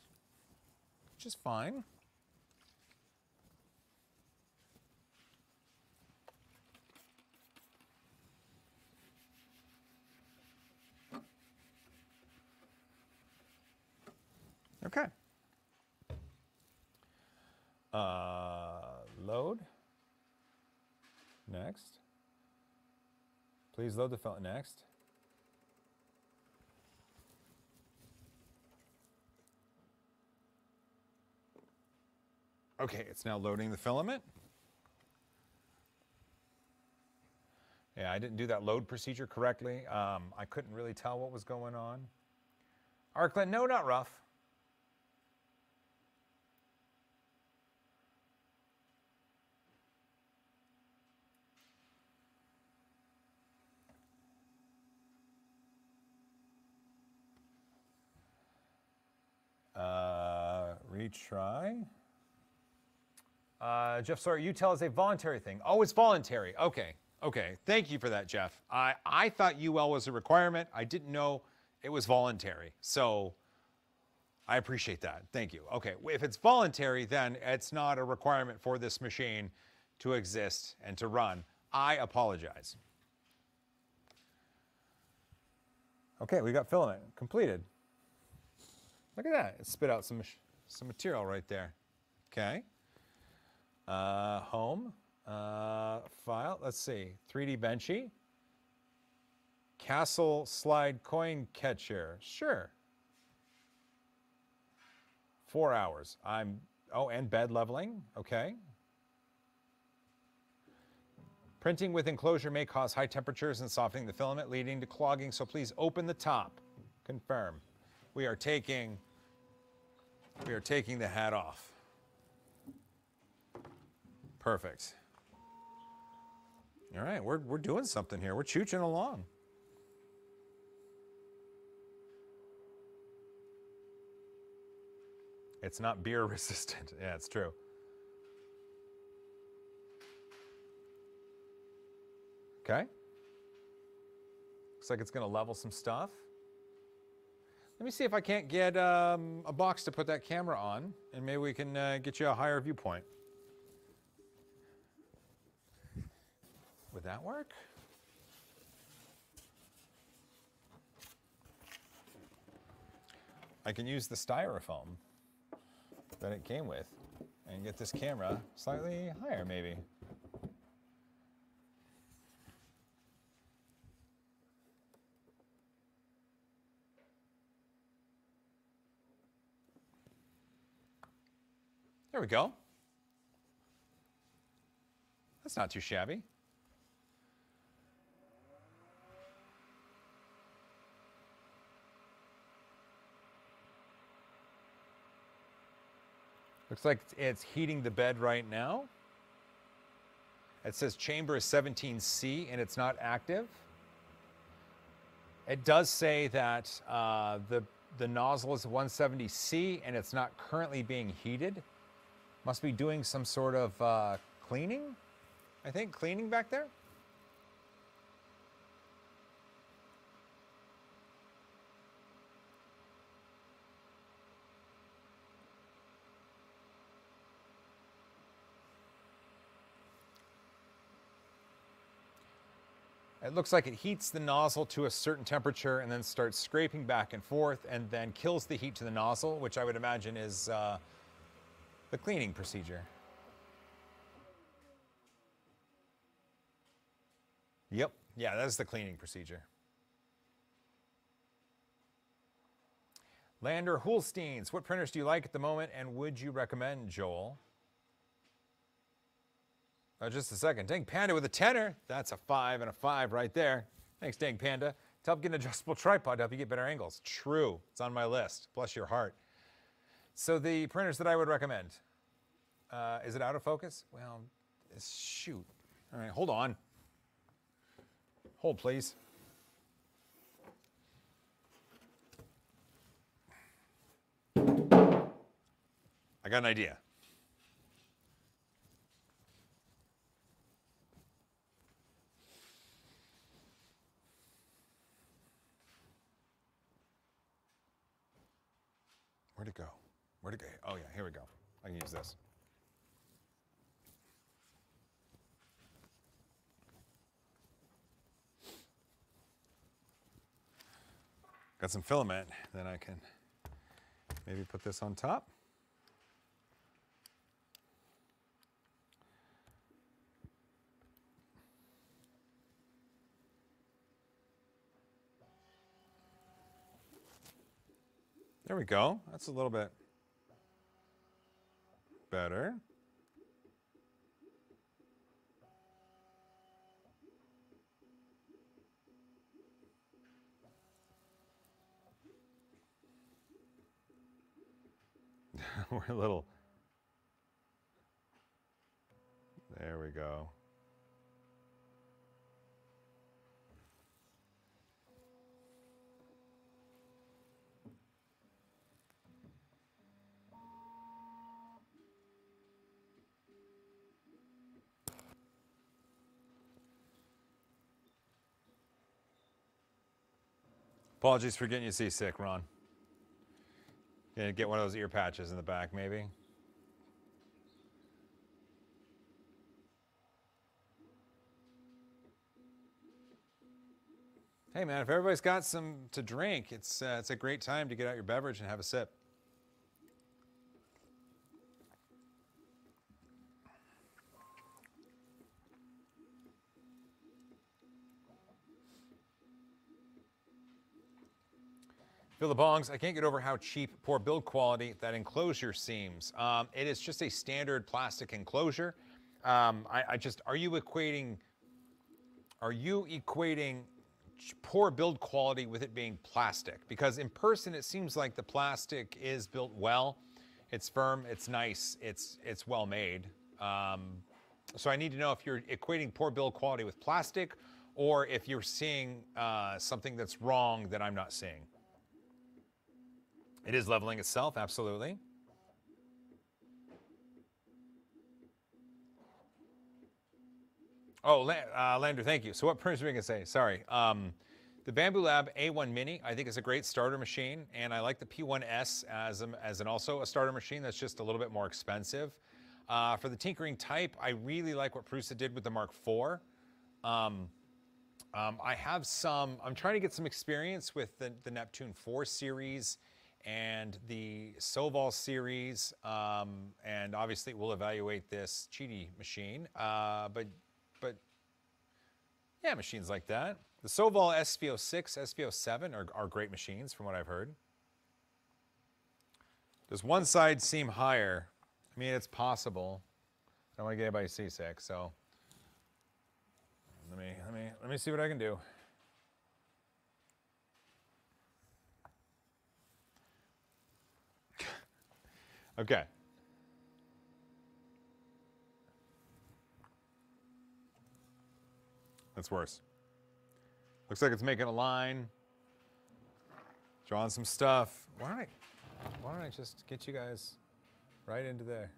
Which is fine. Okay. Uh, load. Next. Please load the filament. Next. Okay, it's now loading the filament. Yeah, I didn't do that load procedure correctly. Um, I couldn't really tell what was going on. Arclin, no, not rough. Retry. Uh, Jeff Sawyer, you tell us a voluntary thing. Oh, it's voluntary. Okay. Okay. Thank you for that, Jeff. I, I thought UL was a requirement. I didn't know it was voluntary. So I appreciate that. Thank you. Okay. If it's voluntary, then it's not a requirement for this machine to exist and to run. I apologize. Okay, we got filament completed. Look at that. It spit out some, some material right there. Okay. Uh, home. Uh, file. Let's see. 3D Benchy. Castle Slide Coin Catcher. Sure. Four hours. I'm, oh, and bed leveling. Okay. Printing with enclosure may cause high temperatures and softening the filament, leading to clogging, so please open the top. Confirm we are taking we are taking the hat off. Perfect. All right, we're, we're doing something here. We're chooching along. It's not beer [LAUGHS] resistant. Yeah, it's true. Okay. Looks like it's going to level some stuff. Let me see if I can't get um, a box to put that camera on, and maybe we can uh, get you a higher viewpoint. Would that work? I can use the styrofoam that it came with and get this camera slightly higher maybe. There we go. That's not too shabby. Looks like it's heating the bed right now. It says chamber is 17C and it's not active. It does say that uh, the, the nozzle is 170C and it's not currently being heated. Must be doing some sort of uh, cleaning? I think cleaning back there? It looks like it heats the nozzle to a certain temperature and then starts scraping back and forth and then kills the heat to the nozzle, which I would imagine is uh, the cleaning procedure. Yep. Yeah, that's the cleaning procedure. Lander Hulsteins, what printers do you like at the moment and would you recommend, Joel? Oh, just a second. Dang Panda with a tenner. That's a five and a five right there. Thanks, Dang Panda. To help get an adjustable tripod to help you get better angles. True. It's on my list. Bless your heart. So the printers that I would recommend. Uh, is it out of focus? Well, shoot. All right, hold on. Hold, please. I got an idea. Where'd it go? Where'd it go? Oh, yeah, here we go. I can use this. Got some filament, then I can maybe put this on top. There we go. That's a little bit better. [LAUGHS] We're a little. There we go. Apologies for getting you seasick, Ron. Gonna get one of those ear patches in the back, maybe. Hey man, if everybody's got some to drink, it's uh, it's a great time to get out your beverage and have a sip. Phil the Bongs, I can't get over how cheap, poor build quality that enclosure seems. Um, it is just a standard plastic enclosure. Um, I, I just, are you equating, are you equating poor build quality with it being plastic? Because in person, it seems like the plastic is built well. It's firm, it's nice, it's, it's well made. Um, so I need to know if you're equating poor build quality with plastic or if you're seeing uh, something that's wrong that I'm not seeing. It is leveling itself, absolutely. Oh, uh, Lander, thank you. So what are we to say? Sorry. Um, the Bambu Lab A1 Mini, I think is a great starter machine, and I like the P1S as, a, as an also a starter machine that's just a little bit more expensive. Uh, for the tinkering type, I really like what Prusa did with the Mark IV. Um, um, I have some, I'm trying to get some experience with the, the Neptune 4 series and the Sovol series, um, and obviously we'll evaluate this Qidi machine, uh, but, but yeah, machines like that. The Sovol SV06, SV07 are, are great machines from what I've heard. Does one side seem higher? I mean, it's possible. I don't want to get anybody seasick, so let me, let me, let me see what I can do. Okay. That's worse. Looks like it's making a line, drawing some stuff. Why don't I, why don't I just get you guys right into there?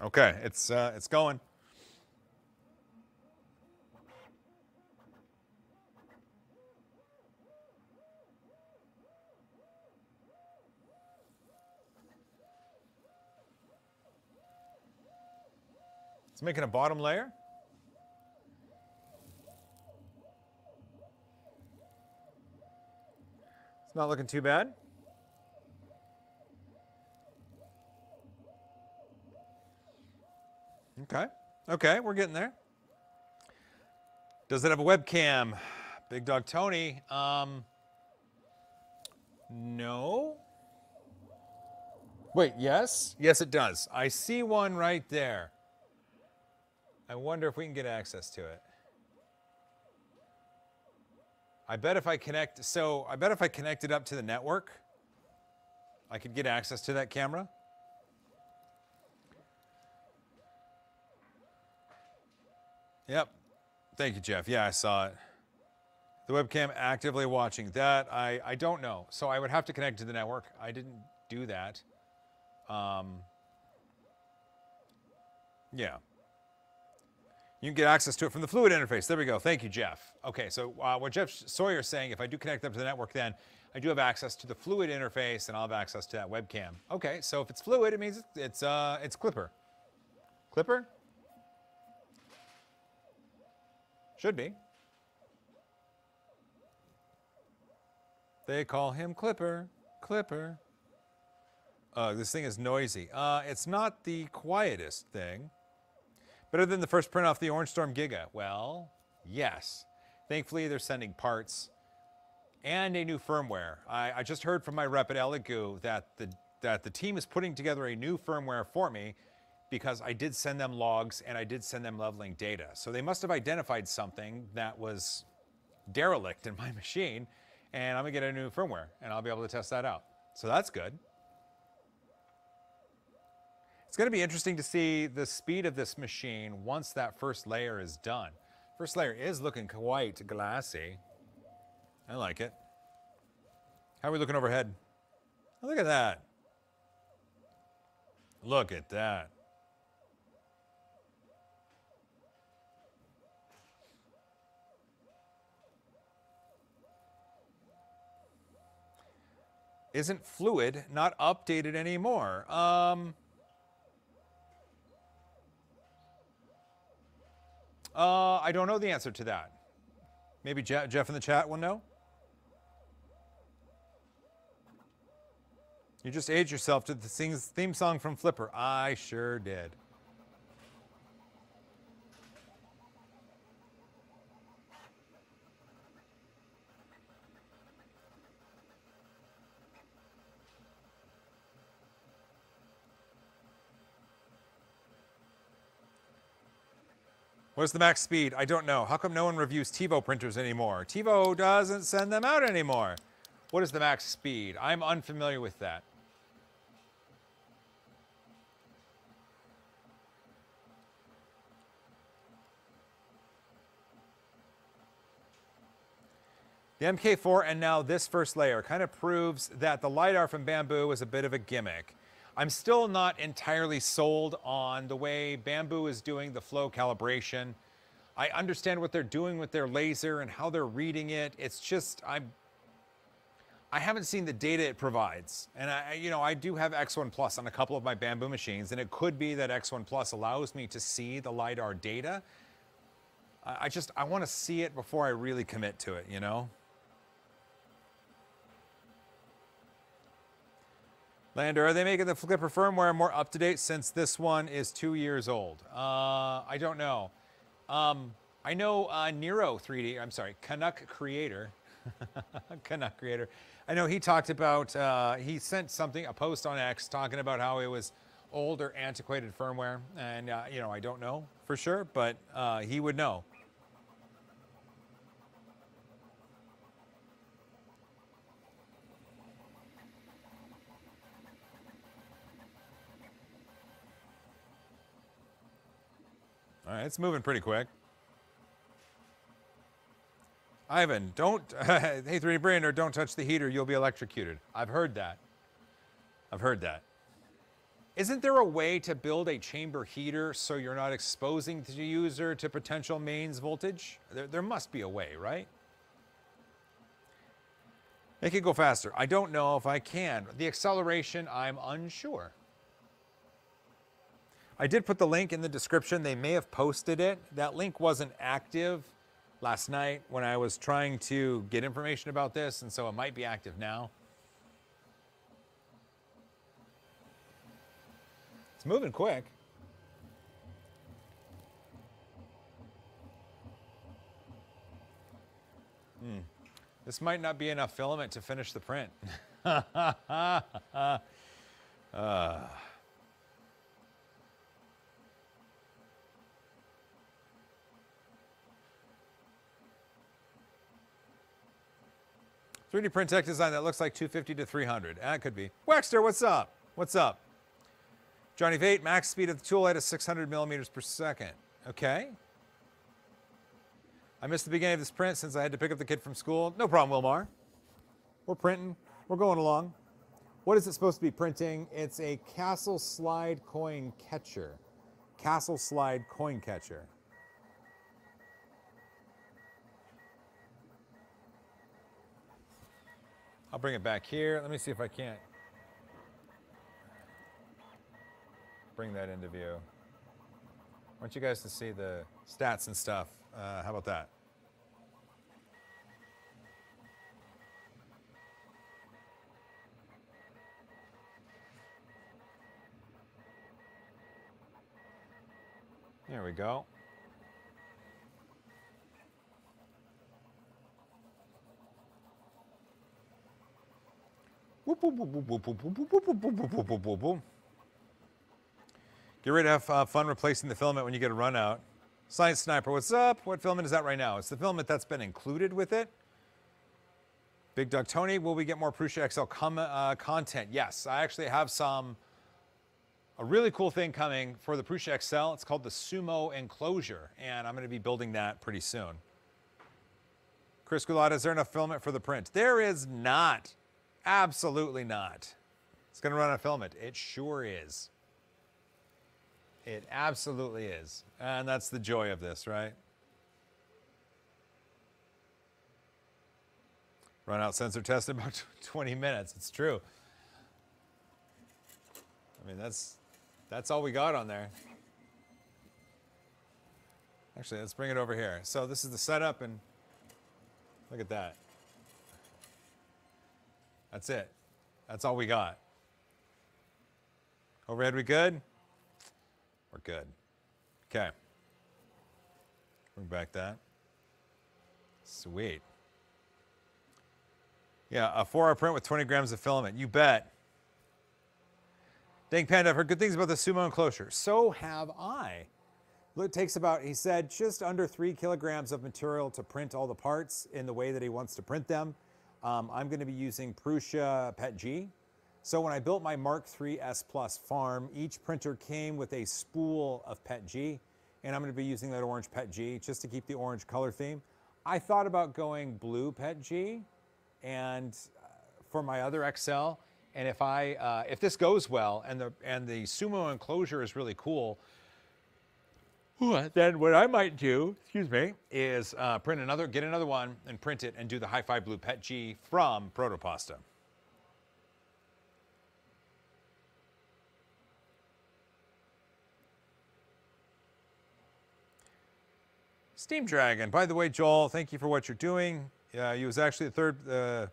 Okay, it's uh, it's going. It's making a bottom layer. It's not looking too bad. Okay. Okay, we're getting there. Does it have a webcam? Big Dog Tony. Um, no. Wait, yes? Yes, it does. I see one right there. I wonder if we can get access to it. I bet if I connect, so I bet if I connect it up to the network, I could get access to that camera. Yep. Thank you, Jeff. Yeah, I saw it. The webcam actively watching that. I, I don't know. So I would have to connect to the network. I didn't do that. Um, yeah. You can get access to it from the Fluidd interface. There we go. Thank you, Jeff. Okay, so uh, what Jeff Sawyer is saying, if I do connect them to the network, then I do have access to the Fluidd interface, and I'll have access to that webcam. Okay, so if it's Fluidd, it means it's uh, it's Klipper. Klipper? Should be. They call him Clipper. Clipper. Uh, this thing is noisy. Uh, it's not the quietest thing. Better than the first print off the Orange Storm Giga? Well, yes. Thankfully, they're sending parts and a new firmware. I, I just heard from my rep at Elegoo that the, that the team is putting together a new firmware for me because I did send them logs and I did send them leveling data. So they must have identified something that was derelict in my [LAUGHS] machine and I'm gonna get a new firmware and I'll be able to test that out. So that's good. It's gonna be interesting to see the speed of this machine once that first layer is done. First layer is looking quite glassy. I like it. How are we looking overhead? Look at that. Look at that. Isn't Fluidd not updated anymore? Um, uh, I don't know the answer to that. Maybe Jeff in the chat will know. You just aged yourself to the theme song from Flipper. I sure did. What's the max speed? I don't know. How come no one reviews Tevo printers anymore? Tevo doesn't send them out anymore. What is the max speed? I'm unfamiliar with that. The MK4 and now this first layer kind of proves that the LiDAR from Bambu was a bit of a gimmick. I'm still not entirely sold on the way Bambu is doing the flow calibration. I understand what they're doing with their laser and how they're reading it. It's just I'm I haven't seen the data it provides. And I you know, I do have X1 Plus on a couple of my Bambu machines and it could be that X1 Plus allows me to see the lidar data. I just I want to see it before I really commit to it, you know? Lander, are they making the Flipper firmware more up to date since this one is two years old? Uh, I don't know. Um, I know uh, Nero 3D, I'm sorry, Canuck Creator. [LAUGHS] Canuck Creator. I know he talked about, uh, he sent something, a post on X talking about how it was older, antiquated firmware. And, uh, you know, I don't know for sure, but uh, he would know. All right, it's moving pretty quick. Ivan, don't, [LAUGHS] hey, 3D Brainer, don't touch the heater, you'll be electrocuted. I've heard that. I've heard that. Isn't there a way to build a chamber heater so you're not exposing the user to potential mains voltage? There, there must be a way, right? It go faster. I don't know if I can. The acceleration, I'm unsure. I did put the link in the description. They may have posted it. That link wasn't active last night when I was trying to get information about this, and so it might be active now. It's moving quick. Hmm. This might not be enough filament to finish the print. uh. [LAUGHS] 3D print tech design that looks like 250 to 300. That eh, could be. Wexter, what's up? What's up? Johnny Vate, max speed of the tool head is 600 millimeters per second. Okay. I missed the beginning of this print since I had to pick up the kid from school. No problem, Wilmar. We're printing. We're going along. What is it supposed to be printing? It's a Castle Slide coin catcher. Castle Slide coin catcher. I'll bring it back here. Let me see if I can't bring that into view. I want you guys to see the stats and stuff. Uh, how about that? There we go. Get ready to have uh, fun replacing the filament when you get a run out. Science Sniper, what's up? What filament is that right now? It's the filament that's been included with it. Big Doug Tony, will we get more Prusa XL com uh, content? Yes, I actually have some, a really cool thing coming for the Prusa XL. It's called the Sumo Enclosure, and I'm going to be building that pretty soon. Chris Gulata, is there enough filament for the print? There is not. Absolutely not. It's going to run on filament. It sure is. It absolutely is. And that's the joy of this, right? Run out sensor test in about [LAUGHS] 20 minutes. It's true. I mean, that's that's all we got on there. Actually, let's bring it over here. So this is the setup and look at that. That's it. That's all we got. Oh, Overhead, we good? We're good. Okay. Bring back that. Sweet. Yeah, a four hour print with 20 grams of filament. You bet. Dang Panda, I've heard good things about the Sumo enclosure. So have I. It takes about, he said, just under three kilograms of material to print all the parts in the way that he wants to print them. Um, I'm going to be using Prusa PETG. So when I built my Mark III S Plus farm, each printer came with a spool of PETG, and I'm going to be using that orange PETG just to keep the orange color theme. I thought about going blue PETG, and uh, for my other XL, and if I uh, if this goes well and the and the Sumo enclosure is really cool, then what I might do, excuse me, is uh, print another, get another one and print it and do the Hi-Fi Blue PETG from Protopasta. Steam Dragon. By the way, Joel, thank you for what you're doing. Uh, you was actually the third, uh,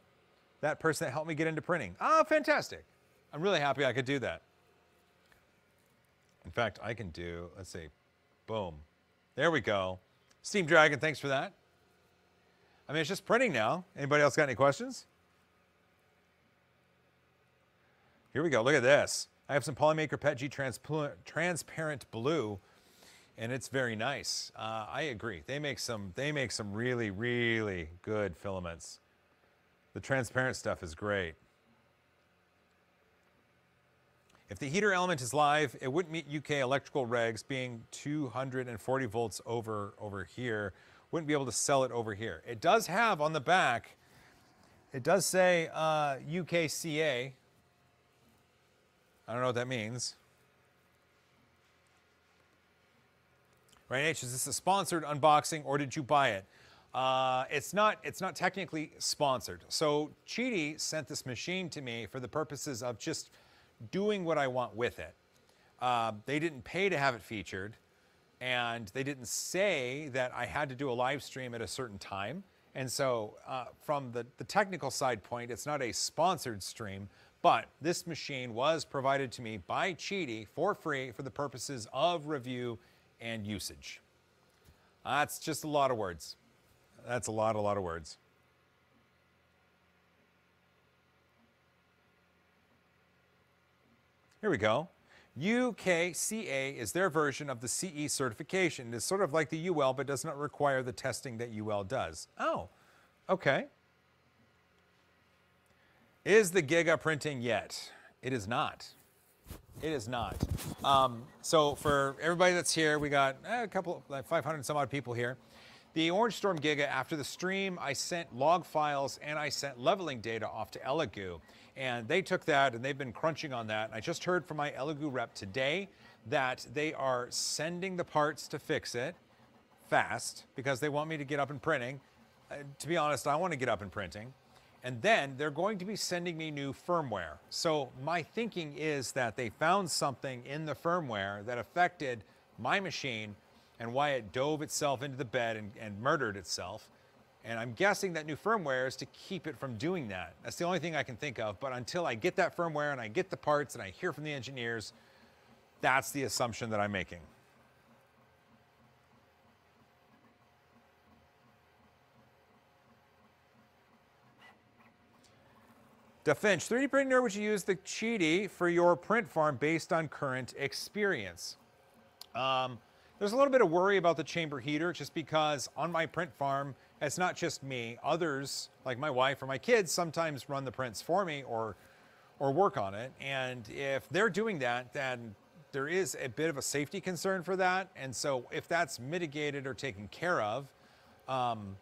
that person that helped me get into printing. Ah, fantastic. I'm really happy I could do that. In fact, I can do, let's see, Boom. There we go. Steam Dragon, thanks for that. I mean, it's just printing now. Anybody else got any questions? Here we go. Look at this. I have some Polymaker PET G transparent blue, and it's very nice. Uh, I agree. They make some. They make some really, really good filaments. The transparent stuff is great. If the heater element is live, it wouldn't meet UK electrical regs being 240 volts over, over here. Wouldn't be able to sell it over here. It does have on the back, it does say uh, UKCA. I don't know what that means. Right, H, is this a sponsored unboxing or did you buy it? Uh, it's not. It's not technically sponsored. So QIDI sent this machine to me for the purposes of just doing what I want with it. uh, they didn't pay to have it featured, and they didn't say that I had to do a live stream at a certain time. And so, uh, from the, the technical side point, it's not a sponsored stream, but this machine was provided to me by QIDI for free for the purposes of review and usage. That's just a lot of words. That's a lot, a lot of words. Here we go. UKCA is their version of the CE certification. It's sort of like the UL, but does not require the testing that UL does. Oh, okay. Is the Giga printing yet? It is not. It is not. Um, so for everybody that's here, we got eh, a couple, like 500 some odd people here. The Orange Storm Giga, after the stream, I sent log files and I sent leveling data off to Elegoo. And they took that and they've been crunching on that. And I just heard from my Elegoo rep today that they are sending the parts to fix it fast because they want me to get up and printing. Uh, to be honest, I want to get up and printing. And then they're going to be sending me new firmware. So my thinking is that they found something in the firmware that affected my machine and why it dove itself into the bed and, and murdered itself. And I'm guessing that new firmware is to keep it from doing that. That's the only thing I can think of. But until I get that firmware and I get the parts and I hear from the engineers, that's the assumption that I'm making. DaFinch, 3D printer, would you use the QIDI for your print farm based on current experience? Um, there's a little bit of worry about the chamber heater just because on my print farm, it's not just me. Others, like my wife or my kids, sometimes run the prints for me or or work on it. And if they're doing that, then there is a bit of a safety concern for that. And so if that's mitigated or taken care of, um,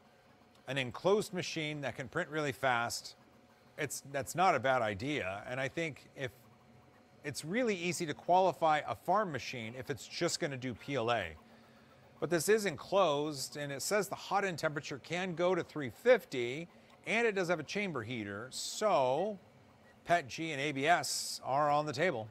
an enclosed machine that can print really fast, it's that's not a bad idea. And I think if it's really easy to qualify a farm machine if it's just going to do PLA. But this is enclosed and it says the hot end temperature can go to 350 and it does have a chamber heater. So PETG and ABS are on the table.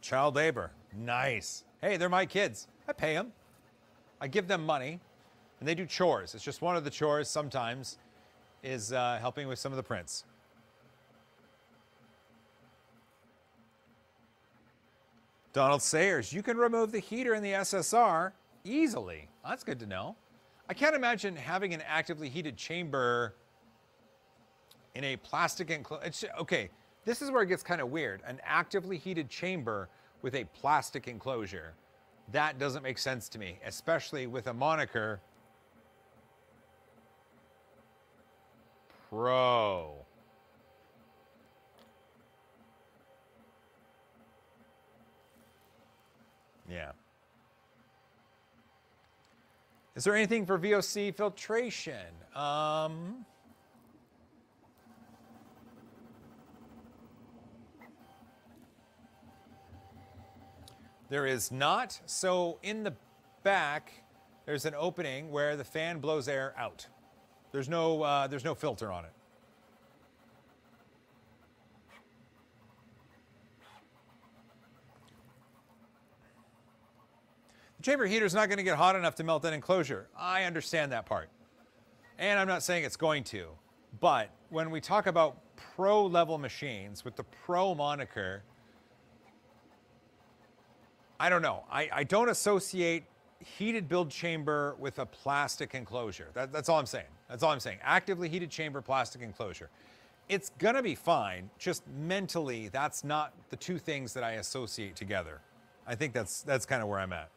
Child labor, nice. Hey, they're my kids. I pay them. I give them money and they do chores. It's just one of the chores sometimes is uh, helping with some of the prints. Donald Sayers, you can remove the heater in the SSR easily. That's good to know. I can't imagine having an actively heated chamber in a plastic enclosure. Okay, this is where it gets kind of weird. An actively heated chamber with a plastic enclosure. That doesn't make sense to me, especially with a moniker Pro. Yeah. Is there anything for VOC filtration? Um, there is not. So in the back, there's an opening where the fan blows air out. There's no, uh, there's no filter on it. The chamber heater is not going to get hot enough to melt that enclosure. I understand that part. And I'm not saying it's going to. But when we talk about pro level machines with the pro moniker, I don't know. I, I don't associate heated build chamber with a plastic enclosure. That, that's all I'm saying. That's all I'm saying. Actively heated chamber, plastic enclosure. It's going to be fine. Just mentally, that's not the two things that I associate together. I think that's, that's kind of where I'm at.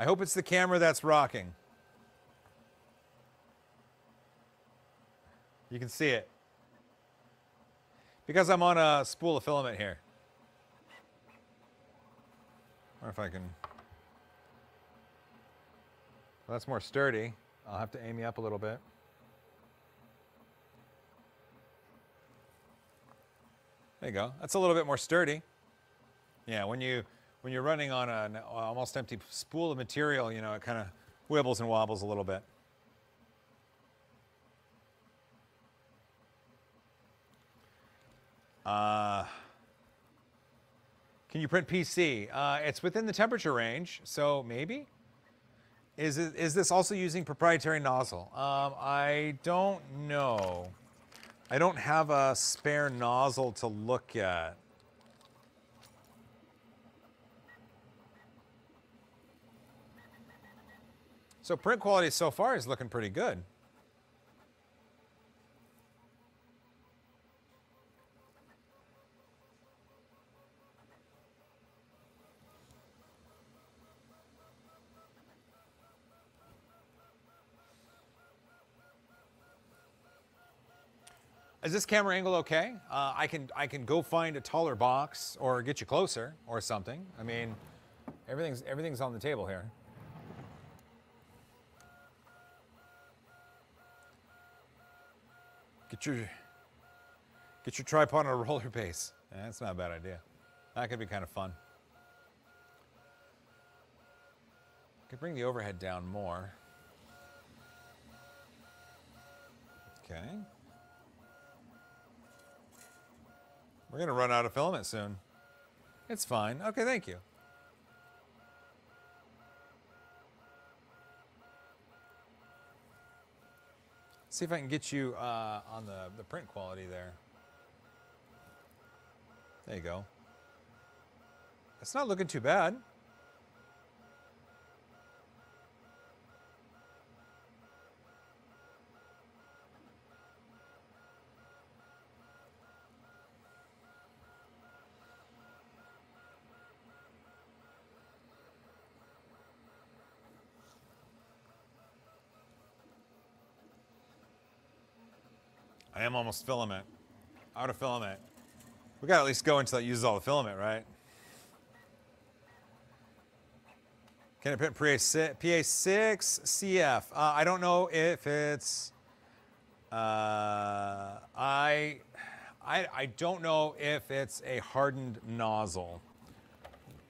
I hope it's the camera that's rocking. You can see it. Because I'm on a spool of filament here. Or if I can... Well, that's more sturdy. I'll have to aim you up a little bit. There you go. That's a little bit more sturdy. Yeah, when you when you're running on an almost empty spool of material, you know, it kind of wibbles and wobbles a little bit. Uh, can you print PC? Uh, it's within the temperature range, so maybe. Is, it, is this also using proprietary nozzle? Um, I don't know. I don't have a spare nozzle to look at. So print quality so far is looking pretty good. Is this camera angle okay? Uh, I can I can go find a taller box or get you closer or something. I mean, everything's everything's on the table here. Get your get your tripod on a [LAUGHS] roller base. Yeah, that's not a bad idea. That could be kind of fun. Could bring the overhead down more. Okay. We're to run out of filament soon. It's fine. Okay, thank you. See if I can get you uh, on the, the print quality there. There you go. It's not looking too bad. I am almost filament. Out of filament. We gotta at least go until it uses all the filament, right? Can it print PA6, PA6 CF? Uh, I don't know if it's. Uh, I, I, I don't know if it's a hardened nozzle,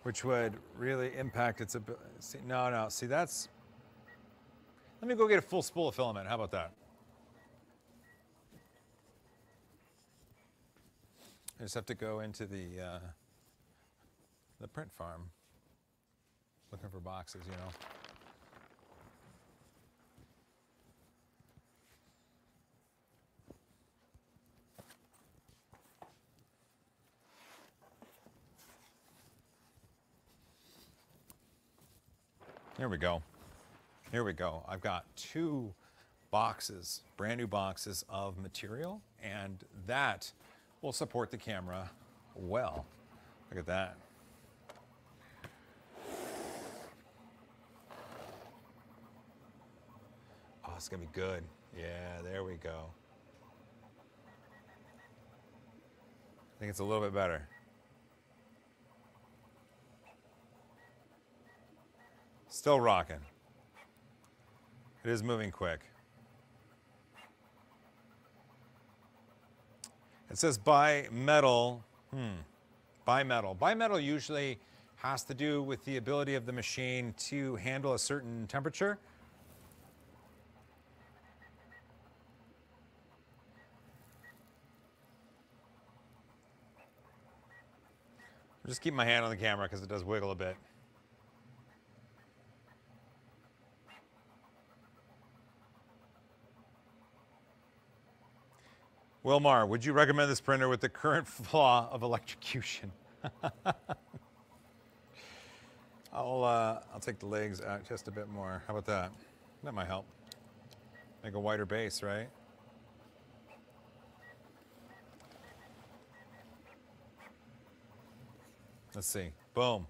which would really impact its ability. No, no. See, that's. Let me go get a full spool of filament. How about that? I just have to go into the uh, the print farm, looking for boxes, you know. Here we go. Here we go. I've got two boxes, brand new boxes of material, and that will support the camera well. Look at that. Oh, it's gonna be good. Yeah, there we go. I think it's a little bit better. Still rocking. It is moving quick. It says bimetal. Hmm. Bimetal. Bimetal usually has to do with the ability of the machine to handle a certain temperature. just keep my hand on the camera because it does wiggle a bit. Wilmar, would you recommend this printer with the current [LAUGHS] flaw of electrocution? [LAUGHS] I'll, uh, I'll take the legs out just a bit more. How about that? That might help. Make a wider base, right? Let's see. Boom.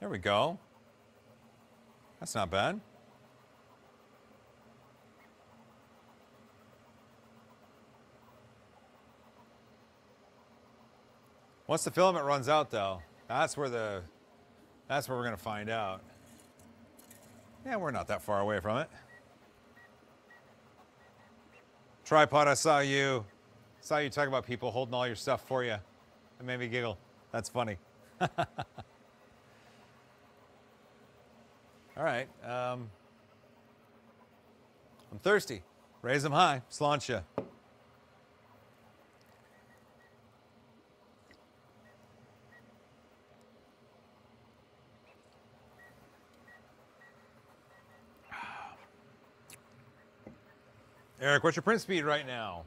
There we go. That's not bad. Once the filament runs out though, that's where the that's where we're gonna find out. Yeah, we're not that far away from it. Tripod, I saw you. Saw you talk about people holding all your stuff for you. It made me giggle. That's funny. [LAUGHS] All right. Um, I'm thirsty. Raise them high. Sláinte. Eric, what's your print speed right now?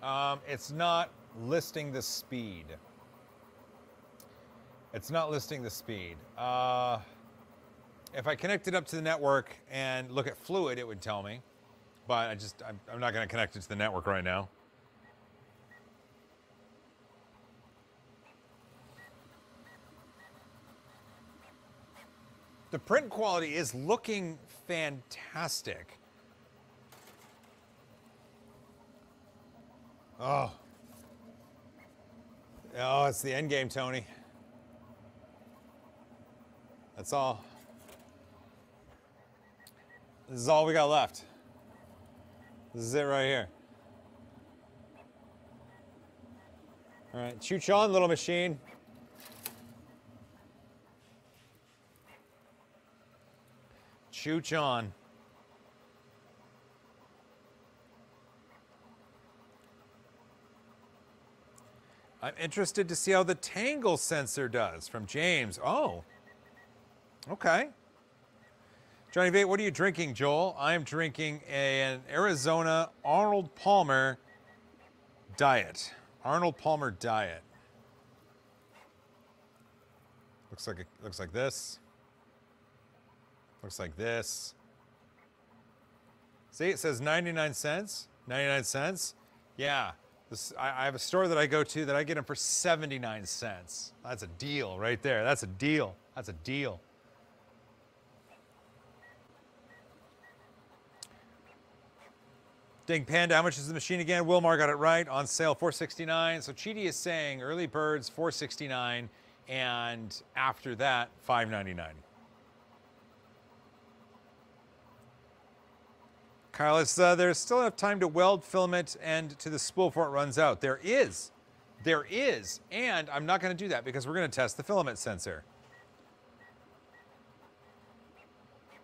Um, it's not listing the speed. It's not listing the speed. Uh, if I connect it up to the network and look at Fluidd, it would tell me. But I just, I'm, I'm not going to connect it to the network right now. The print quality is looking fantastic. Oh. Oh, it's the end game, Tony. That's all. This is all we got left. This is it right here. All right, chooch on, little machine. Chooch on. I'm interested to see how the tangle sensor does from James. Oh, okay. Johnny Vate, what are you drinking, Joel? I'm drinking an Arizona Arnold Palmer diet. Arnold Palmer diet. Looks like it looks like this. Looks like this. See, it says 99 cents. 99 cents. Yeah, this, I, I have a store that I go to that I get them for 79 cents. That's a deal right there. That's a deal. That's a deal. Ding Panda, how much is the machine again? Wilmar got it right. On sale, 469. So QIDI is saying early birds, 469, and after that, 599. Is, uh, there's still enough time to weld filament and to the spool before it runs out. There is. There is. And I'm not going to do that because we're going to test the filament sensor.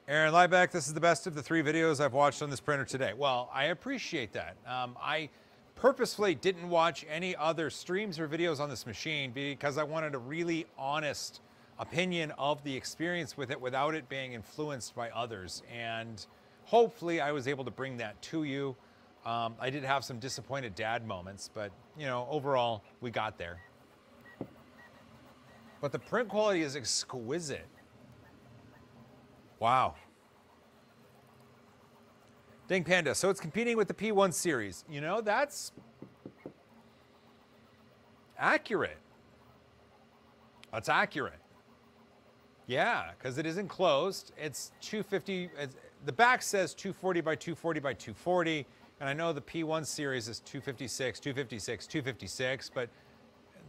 Aaron Liebeck, this is the best of the three videos I've watched on this printer today. Well, I appreciate that. Um, I purposefully didn't watch any other streams or videos on this machine because I wanted a really honest opinion of the experience with it without it being influenced by others. And hopefully I was able to bring that to you. Um, I did have some disappointed dad moments, but you know, overall, we got there. But the print quality is exquisite. Wow. Ding Panda. So it's competing with the P1 series. You know, that's accurate. That's accurate. Yeah, because it is enclosed. It's 250. It's, the back says 240 by 240 by 240, and I know the P1 series is 256, 256, 256, but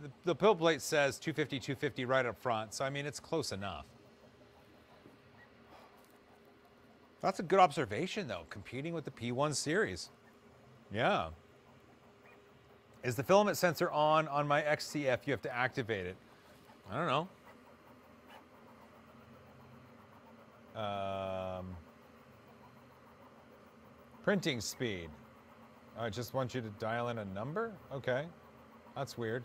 the, the pill plate says 250, 250 right up front. So I mean, it's close enough. That's a good observation, though, competing with the P1 series. Yeah. Is the filament sensor on on my XCF? You have to activate it. I don't know. Um, printing speed. I just want you to dial in a number? Okay. That's weird.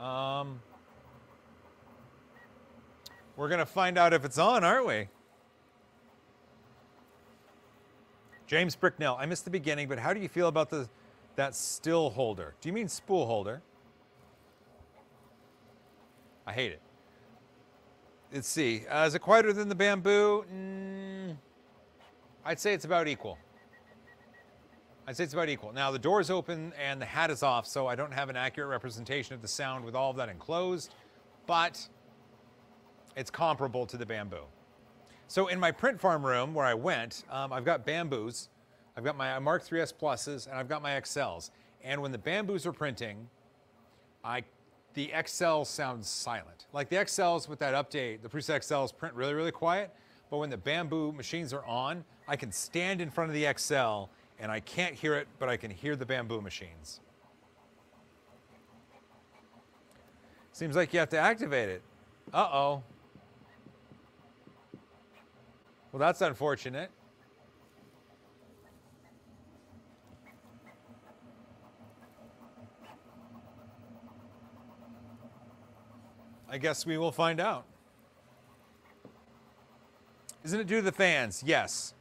Um, we're going to find out if it's on, aren't we? James Bricknell, I missed the beginning, but how do you feel about the that still holder? Do you mean spool holder? I hate it. Let's see. Uh, is it quieter than the Bambu? Mm, I'd say it's about equal. I'd say it's about equal. Now the door's open and the hat is off, so I don't have an accurate representation of the sound with all of that enclosed, but it's comparable to the Bambu. So in my print farm room where I went, um, I've got Bambus, I've got my Mark 3S Pluses, and I've got my XLs. And when the Bambus are printing, I the XL sounds silent. Like the XLs with that update, the Prusa XLs print really, really quiet. But when the Bambu machines are on, I can stand in front of the XL and I can't hear it, but I can hear the Bambu machines. Seems like you have to activate it. Uh-oh. Well, that's unfortunate. I guess we will find out. Isn't it due to the fans? Yes.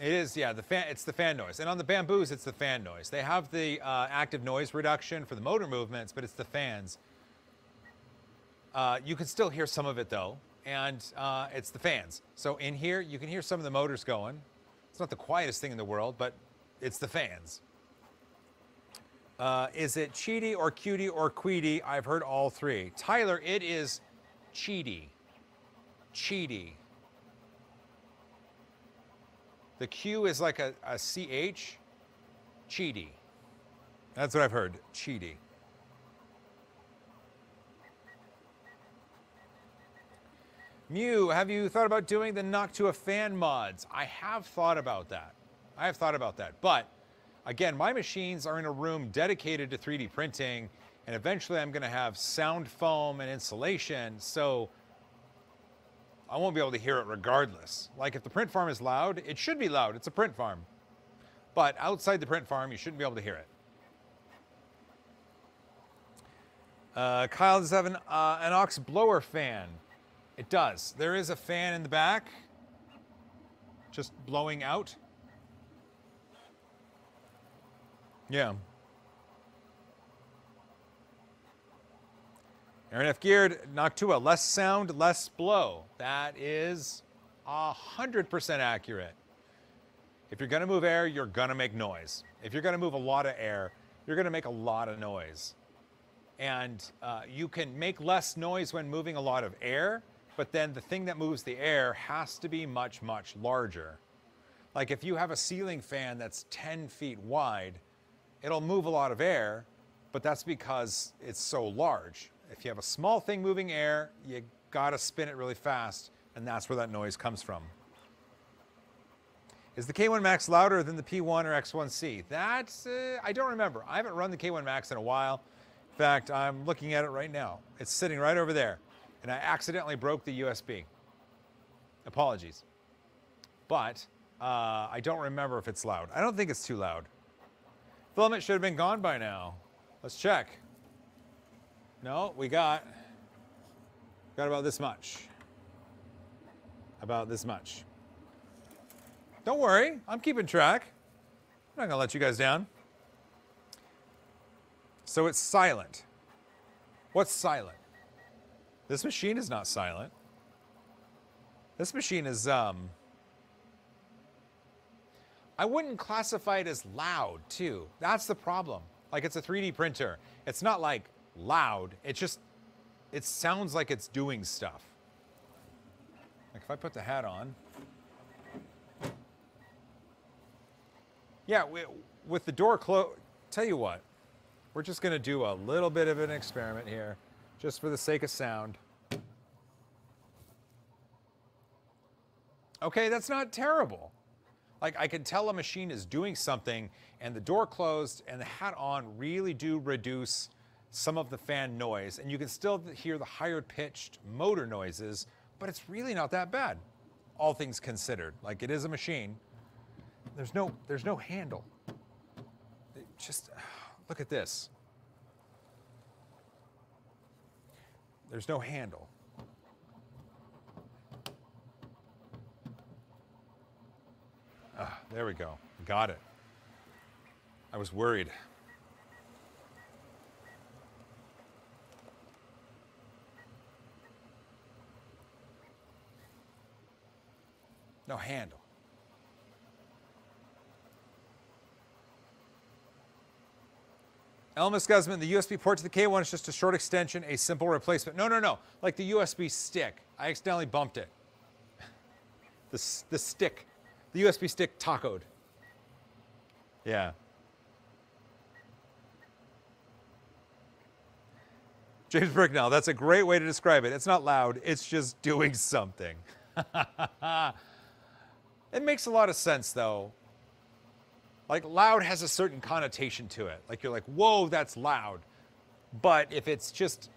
It is, yeah. The fan, it's the fan noise, and on the Bambus, it's the fan noise. They have the uh, active noise reduction for the motor movements, but it's the fans. Uh, you can still hear some of it though, and uh, it's the fans. So in here, you can hear some of the motors going. It's not the quietest thing in the world, but it's the fans. Uh, is it cheaty or cutie or queedy? I've heard all three. Tyler, it is cheaty. Cheaty. The Q is like a, a CH. Cheaty. That's what I've heard. Cheaty. Mew, have you thought about doing the Noctua fan mods? I have thought about that. I have thought about that. But again, my machines are in a room dedicated to 3D printing, and eventually I'm going to have sound foam and insulation, so I won't be able to hear it regardless. Like if the print farm is loud, it should be loud. It's a print farm. But outside the print farm, you shouldn't be able to hear it. Uh, Kyle does have an, uh, an aux blower fan. It does. There is a fan in the back, just blowing out. Yeah. Aaron F. Geared, Noctua, less sound, less blow. That is 100% accurate. If you're going to move air, you're going to make noise. If you're going to move a lot of air, you're going to make a lot of noise. And uh, you can make less noise when moving a lot of air, but then the thing that moves the air has to be much, much larger. Like if you have a ceiling fan that's 10 feet wide, it'll move a lot of air, but that's because it's so large. If you have a small thing moving air, you gotta spin it really fast, and that's where that noise comes from. Is the K1 Max louder than the P1 or X1C? That's, uh, I don't remember. I haven't run the K1 Max in a while. In fact, I'm looking at it right now. It's sitting right over there, and I accidentally broke the USB. Apologies. But uh, I don't remember if it's loud. I don't think it's too loud. Filament should have been gone by now. Let's check. No, we got, got about this much. About this much. Don't worry, I'm keeping track. I'm not gonna let you guys down. So it's silent. What's silent? This machine is not silent. This machine is, um, I wouldn't classify it as loud, too. That's the problem. Like, it's a 3D printer. It's not like loud. It just, it sounds like it's doing stuff. Like, if I put the hat on. Yeah, we, with the door closed, tell you what, we're just to do a little bit of an experiment here, just for the sake of sound. Okay, that's not terrible. Like I can tell a machine is doing something and the door closed and the hat on really do reduce some of the fan noise and you can still hear the higher pitched motor noises, but it's really not that bad. All things considered. Like it is a machine. There's no there's no handle. It just [SIGHS] look at this. There's no handle. Ah, there we go. Got it. I was worried. No handle. Elmas Guzman, the USB port to the K1 is just a short extension, a simple replacement. No, no, no. Like the USB stick. I accidentally bumped it. the, the stick the USB stick tacoed. Yeah. James Bricknell, that's a great way to describe it. It's not loud, it's just doing something. [LAUGHS] it makes a lot of sense though. Like loud has a certain connotation to it. Like you're like, whoa, that's loud. But if it's just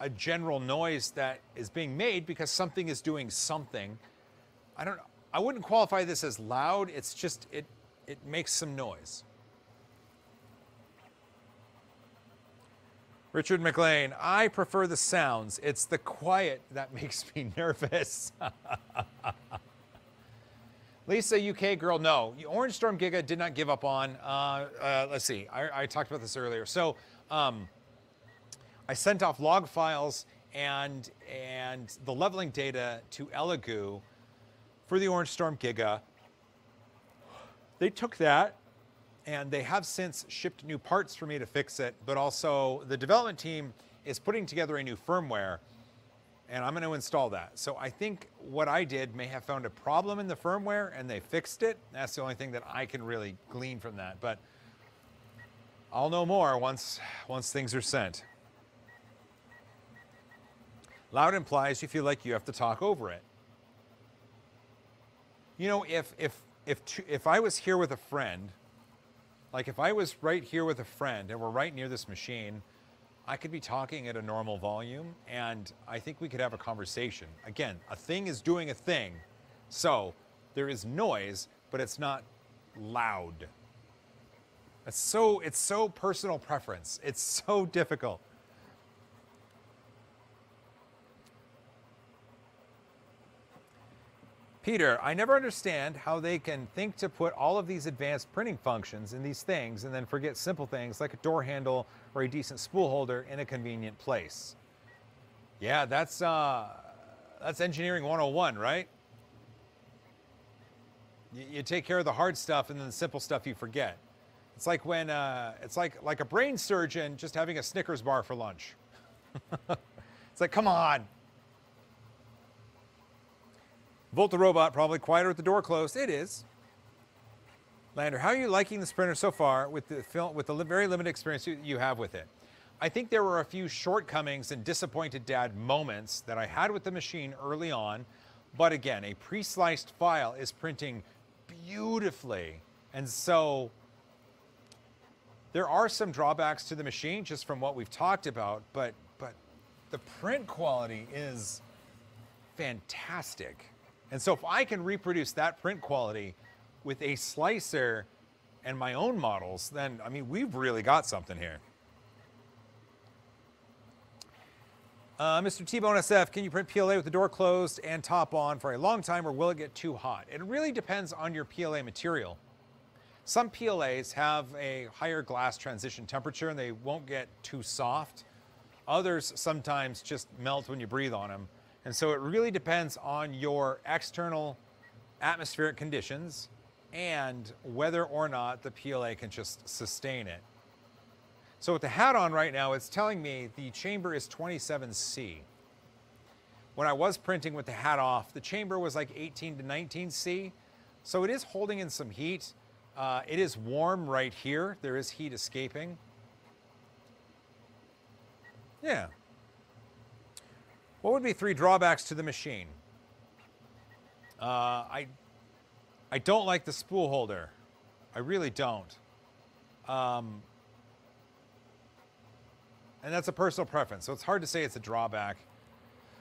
a general noise that is being made because something is doing something. I don't I wouldn't qualify this as loud. It's just it it makes some noise. Richard McLean, I prefer the sounds. It's the quiet that [LAUGHS] makes me nervous. [LAUGHS] Lisa, UK girl, no. Orange Storm Giga did not give up on. Uh, uh, let's see, I, I, talked about this earlier. So um, I sent off log files and, and the leveling data to Elegoo for the Orange Storm Giga. They took that and they have since shipped new parts for me to fix it, but also the development team is putting together a new firmware and I'm going to install that. So I think what I did may have found a problem in the firmware and they fixed it. That's the only thing that I can really glean from that. But I'll know more once, once things are sent. Loud implies you feel like you have to talk over it. You know, if, if, if, if I was here with a friend, like if I was right here with a friend and we're right near this machine, I could be talking at a normal volume and I think we could have a conversation. Again, a thing is doing a thing. So there is noise, but it's not loud. It's so it's so personal preference. It's so difficult. Peter, I never understand how they can think to put all of these advanced printing functions in these things and then forget simple things like a door handle or a decent spool holder in a convenient place. Yeah, that's, uh, that's engineering 101, right? You, you, take care of the hard stuff and then the simple stuff you forget. It's like when, uh, it's like, like a brain surgeon just having a Snickers bar for lunch. [LAUGHS] it's like, come on, Volta Robot, probably quieter with the door closed. It is. Lander, how are you liking the Sprinter so far with the film, with the very limited experience you have with it? I think there were a few shortcomings and disappointed dad moments that I had with the machine early on, but again, a pre-sliced file is printing beautifully. And so there are some drawbacks to the machine just from what we've talked about, but but the print quality is fantastic. And so if I can reproduce that print quality with a slicer and my own models, then, I mean, we've really got something here. Uh, Mr. T-Bone SF, can you print PLA with the door closed and top on for a long time or will it get too hot? It really depends on your PLA material. Some PLAs have a higher glass transition temperature and they won't get too soft. Others sometimes just melt when you breathe on them. And so it really depends on your external atmospheric conditions and whether or not the PLA can just sustain it. So with the hat on right now, it's telling me the chamber is 27C. When I was printing with the hat off, the chamber was like 18 to 19C. So it is holding in some heat. Uh, it is warm right here. There is heat escaping. Yeah, what would be three drawbacks to the machine? Uh, I, I don't like the spool holder. I really don't. Um, and that's a personal preference, so it's hard to say it's a drawback.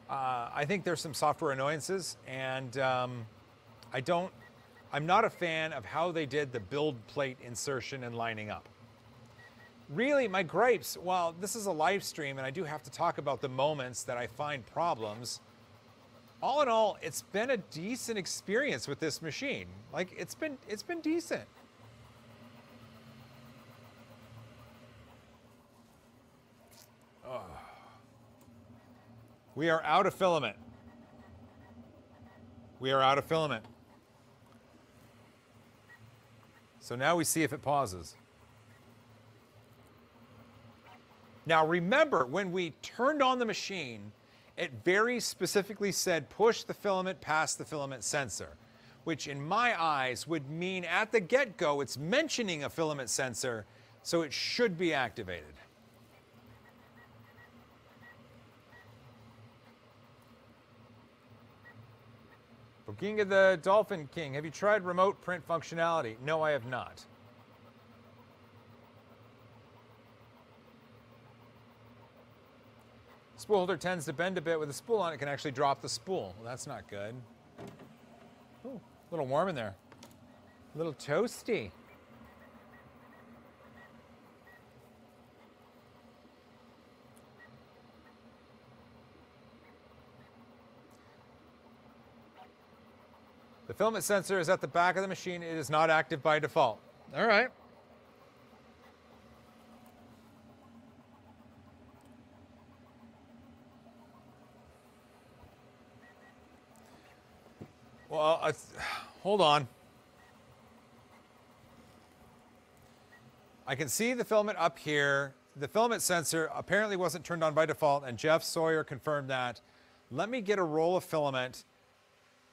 Uh, I think there's some software annoyances, and um, I don't. I'm not a fan of how they did the build plate insertion and lining up really my gripes, while this is a live stream and I do have to talk about the moments that I find problems, all in all, it's been a decent experience with this machine. Like it's been it's been decent. Oh. We are out of filament. We are out of filament. So now we see if it pauses. Now remember, when we turned on the machine, it very specifically said push the filament past the filament sensor, which in my eyes would mean at the get-go it's mentioning a filament sensor, so it should be activated. Booking of the Dolphin King, have you tried remote print functionality? No, I have not. Spool holder tends to bend a bit with a spool on it, can actually drop the spool. Well, that's not good. Ooh, a little warm in there. A little toasty. The filament sensor is at the back of the machine. It is not active by default. All right. Well, I, hold on. I can see the filament up here. The filament sensor apparently wasn't turned on by default, and Jeff Sawyer confirmed that. Let me get a roll of filament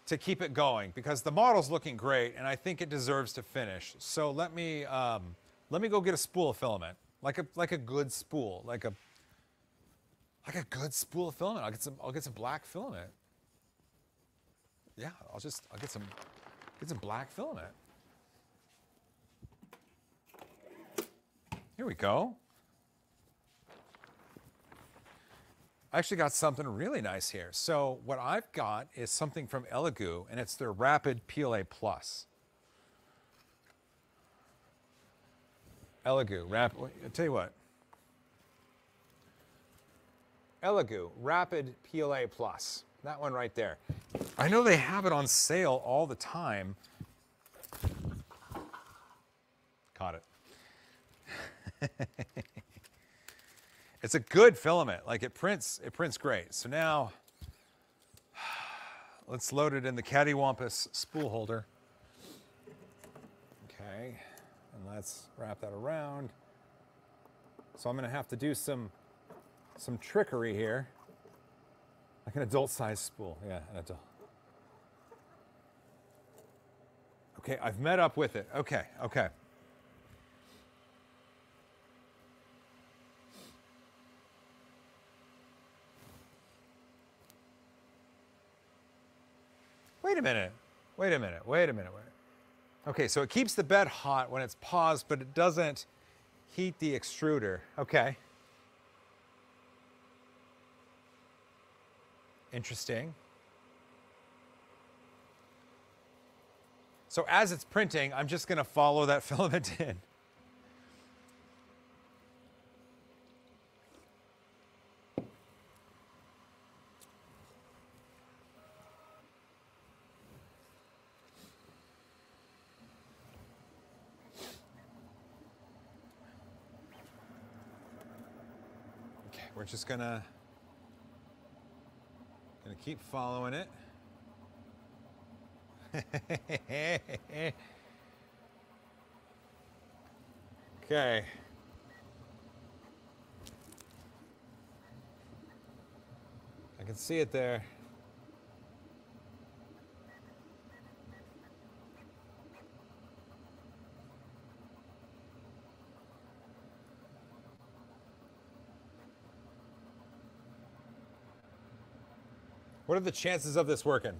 to keep it going because the model's looking great, and I think it deserves to finish. So let me um, let me go get a spool of filament, like a like a good spool, like a like a good spool of filament. I'll get some I'll get some black filament. Yeah, I'll just I'll get some get some black filament. Here we go. I actually got something really nice here. So what I've got is something from Elegoo, and it's their Rapid PLA Plus. Elegoo, Rapid, I'll tell you what. Elegoo, Rapid PLA Plus. That one right there. I know they have it on sale all the time. Caught it. [LAUGHS] it's a good filament. Like it prints, it prints great. So now [SIGHS] let's load it in the cattywampus spool holder. Okay, and let's wrap that around. So I'm gonna have to do some some trickery here. Like an adult-sized spool. Yeah, an adult. Okay, I've met up with it. Okay, okay. Wait a minute. Wait a minute. Wait a minute. Wait. Okay, so it keeps the bed hot when it's paused, but it doesn't heat the extruder. Okay. Interesting. So as it's printing, I'm just going to follow that [LAUGHS] filament in. Okay, we're just gonna keep following it. [LAUGHS] okay. I can see it there. What are the chances of this working?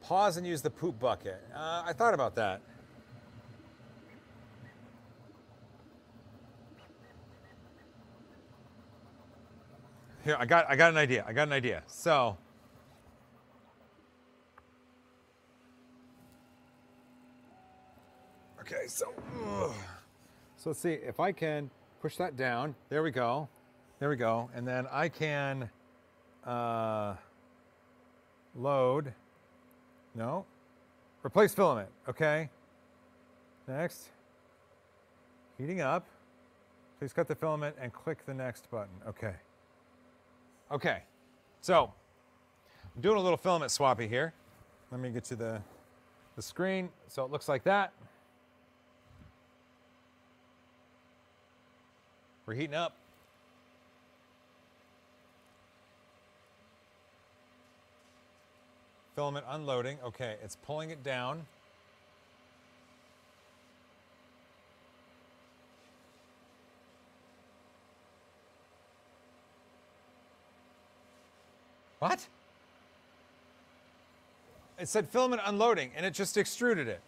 Pause and use the poop bucket. Uh, I thought about that. Here, I got, I got an idea. I got an idea. So, okay, so, ugh. so let's see if I can push that down. There we go. There we go. And then I can uh, load. No. Replace filament. Okay. Next. Heating up. Please cut the filament and click the next button. Okay. Okay. So, I'm doing a little filament swappy here. Let me get to the, the screen. So it looks like that. We're heating up. Filament unloading. Okay, it's pulling it down. What? It said filament unloading and it just extruded it.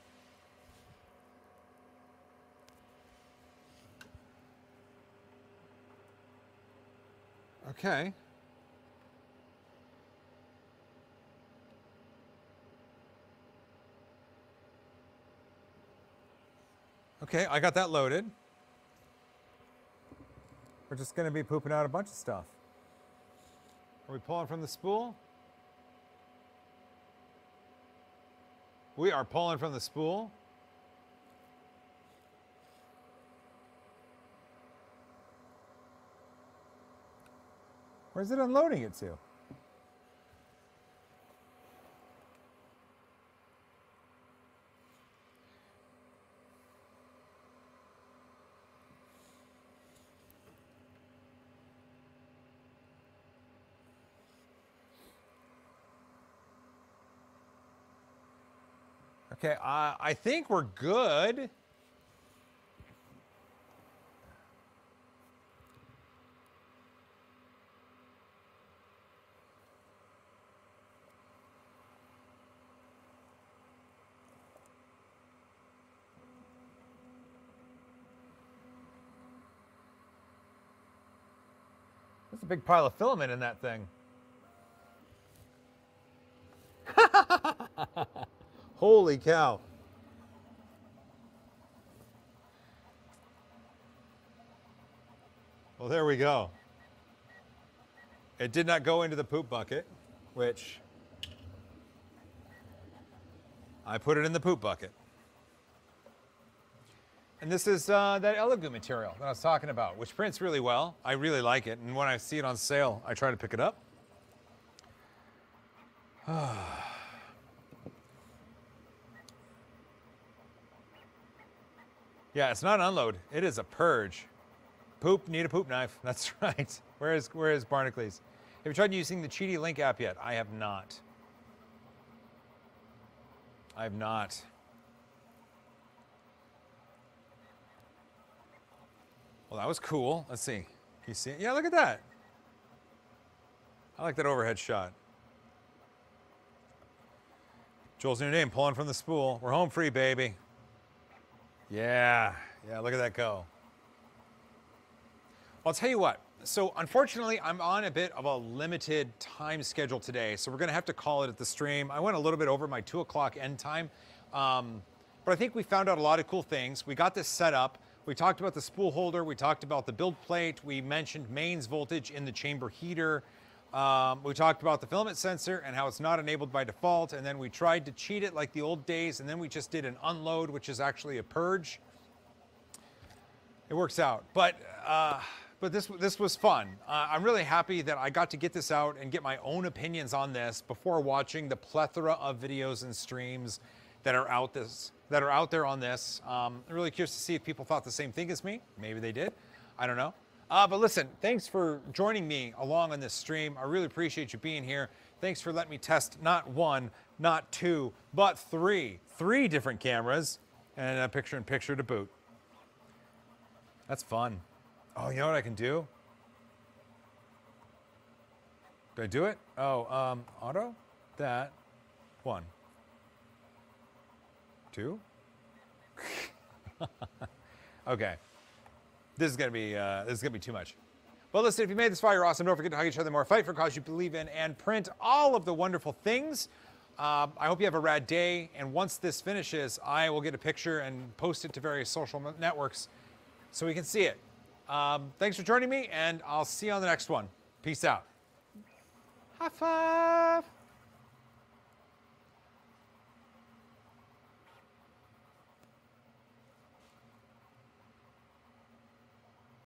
Okay. Okay, I got that loaded. We're just going to be pooping out a bunch of stuff. Are we pulling from the spool? We are pulling from the spool. Where's it unloading it to? Okay, uh, I think we're good. Big pile of filament in that thing. [LAUGHS] Holy cow. Well, there we go. It did not go into the poop bucket, which I put it in the poop bucket. And this is uh, that Elegoo material that I was talking about, which prints really well. I really like it. And when I see it on sale, I try to pick it up. [SIGHS] yeah, it's not unload. It is a purge. Poop, need a poop knife. [LAUGHS] That's right. Where is, where is Barnacles? Have you tried using the QIDI Link app yet? I have not. I have not. Well, that was cool. Let's see. You see? Yeah, look at that. I like that overhead shot. Joel's new name, pulling from the spool. We're home free, baby. Yeah, yeah, look at that go. I'll tell you what. So unfortunately, I'm on a bit of a limited time schedule today, so we're gonna have to call it at the stream. I went a little bit over my two o'clock end time, um, but I think we found out a lot of cool things. We got this set up. We talked about the spool holder. We talked about the build plate. We mentioned mains voltage in the chamber heater. Um, we talked about the filament sensor and how it's not enabled by default. And then we tried to cheat it like the old days. And then we just did an unload, which is actually a purge. It works out. But, uh, but this, this was fun. Uh, I'm really happy that I got to get this out and get my own opinions on this before watching the plethora of videos and streams that are out this that are out there on this. Um, I'm really curious to see if people thought the same thing as me. Maybe they did. I don't know. Uh, but listen, thanks for joining me along on this stream. I really appreciate you being here. Thanks for letting me test not one, not two, but three, three different cameras and a picture in picture to boot. That's fun. Oh, you know what I can do? Do I do it? Oh, um, auto? That. One. [LAUGHS] Okay. This is gonna be uh, this is gonna be too much. Well, listen, if you made this far, you're awesome. Don't forget to hug each other more, fight for cause you believe in, and print all of the wonderful things. Um, I hope you have a rad day. And once this finishes, I will get a picture and post it to various social networks so we can see it. Um, thanks for joining me, and I'll see you on the next one. Peace out. High five.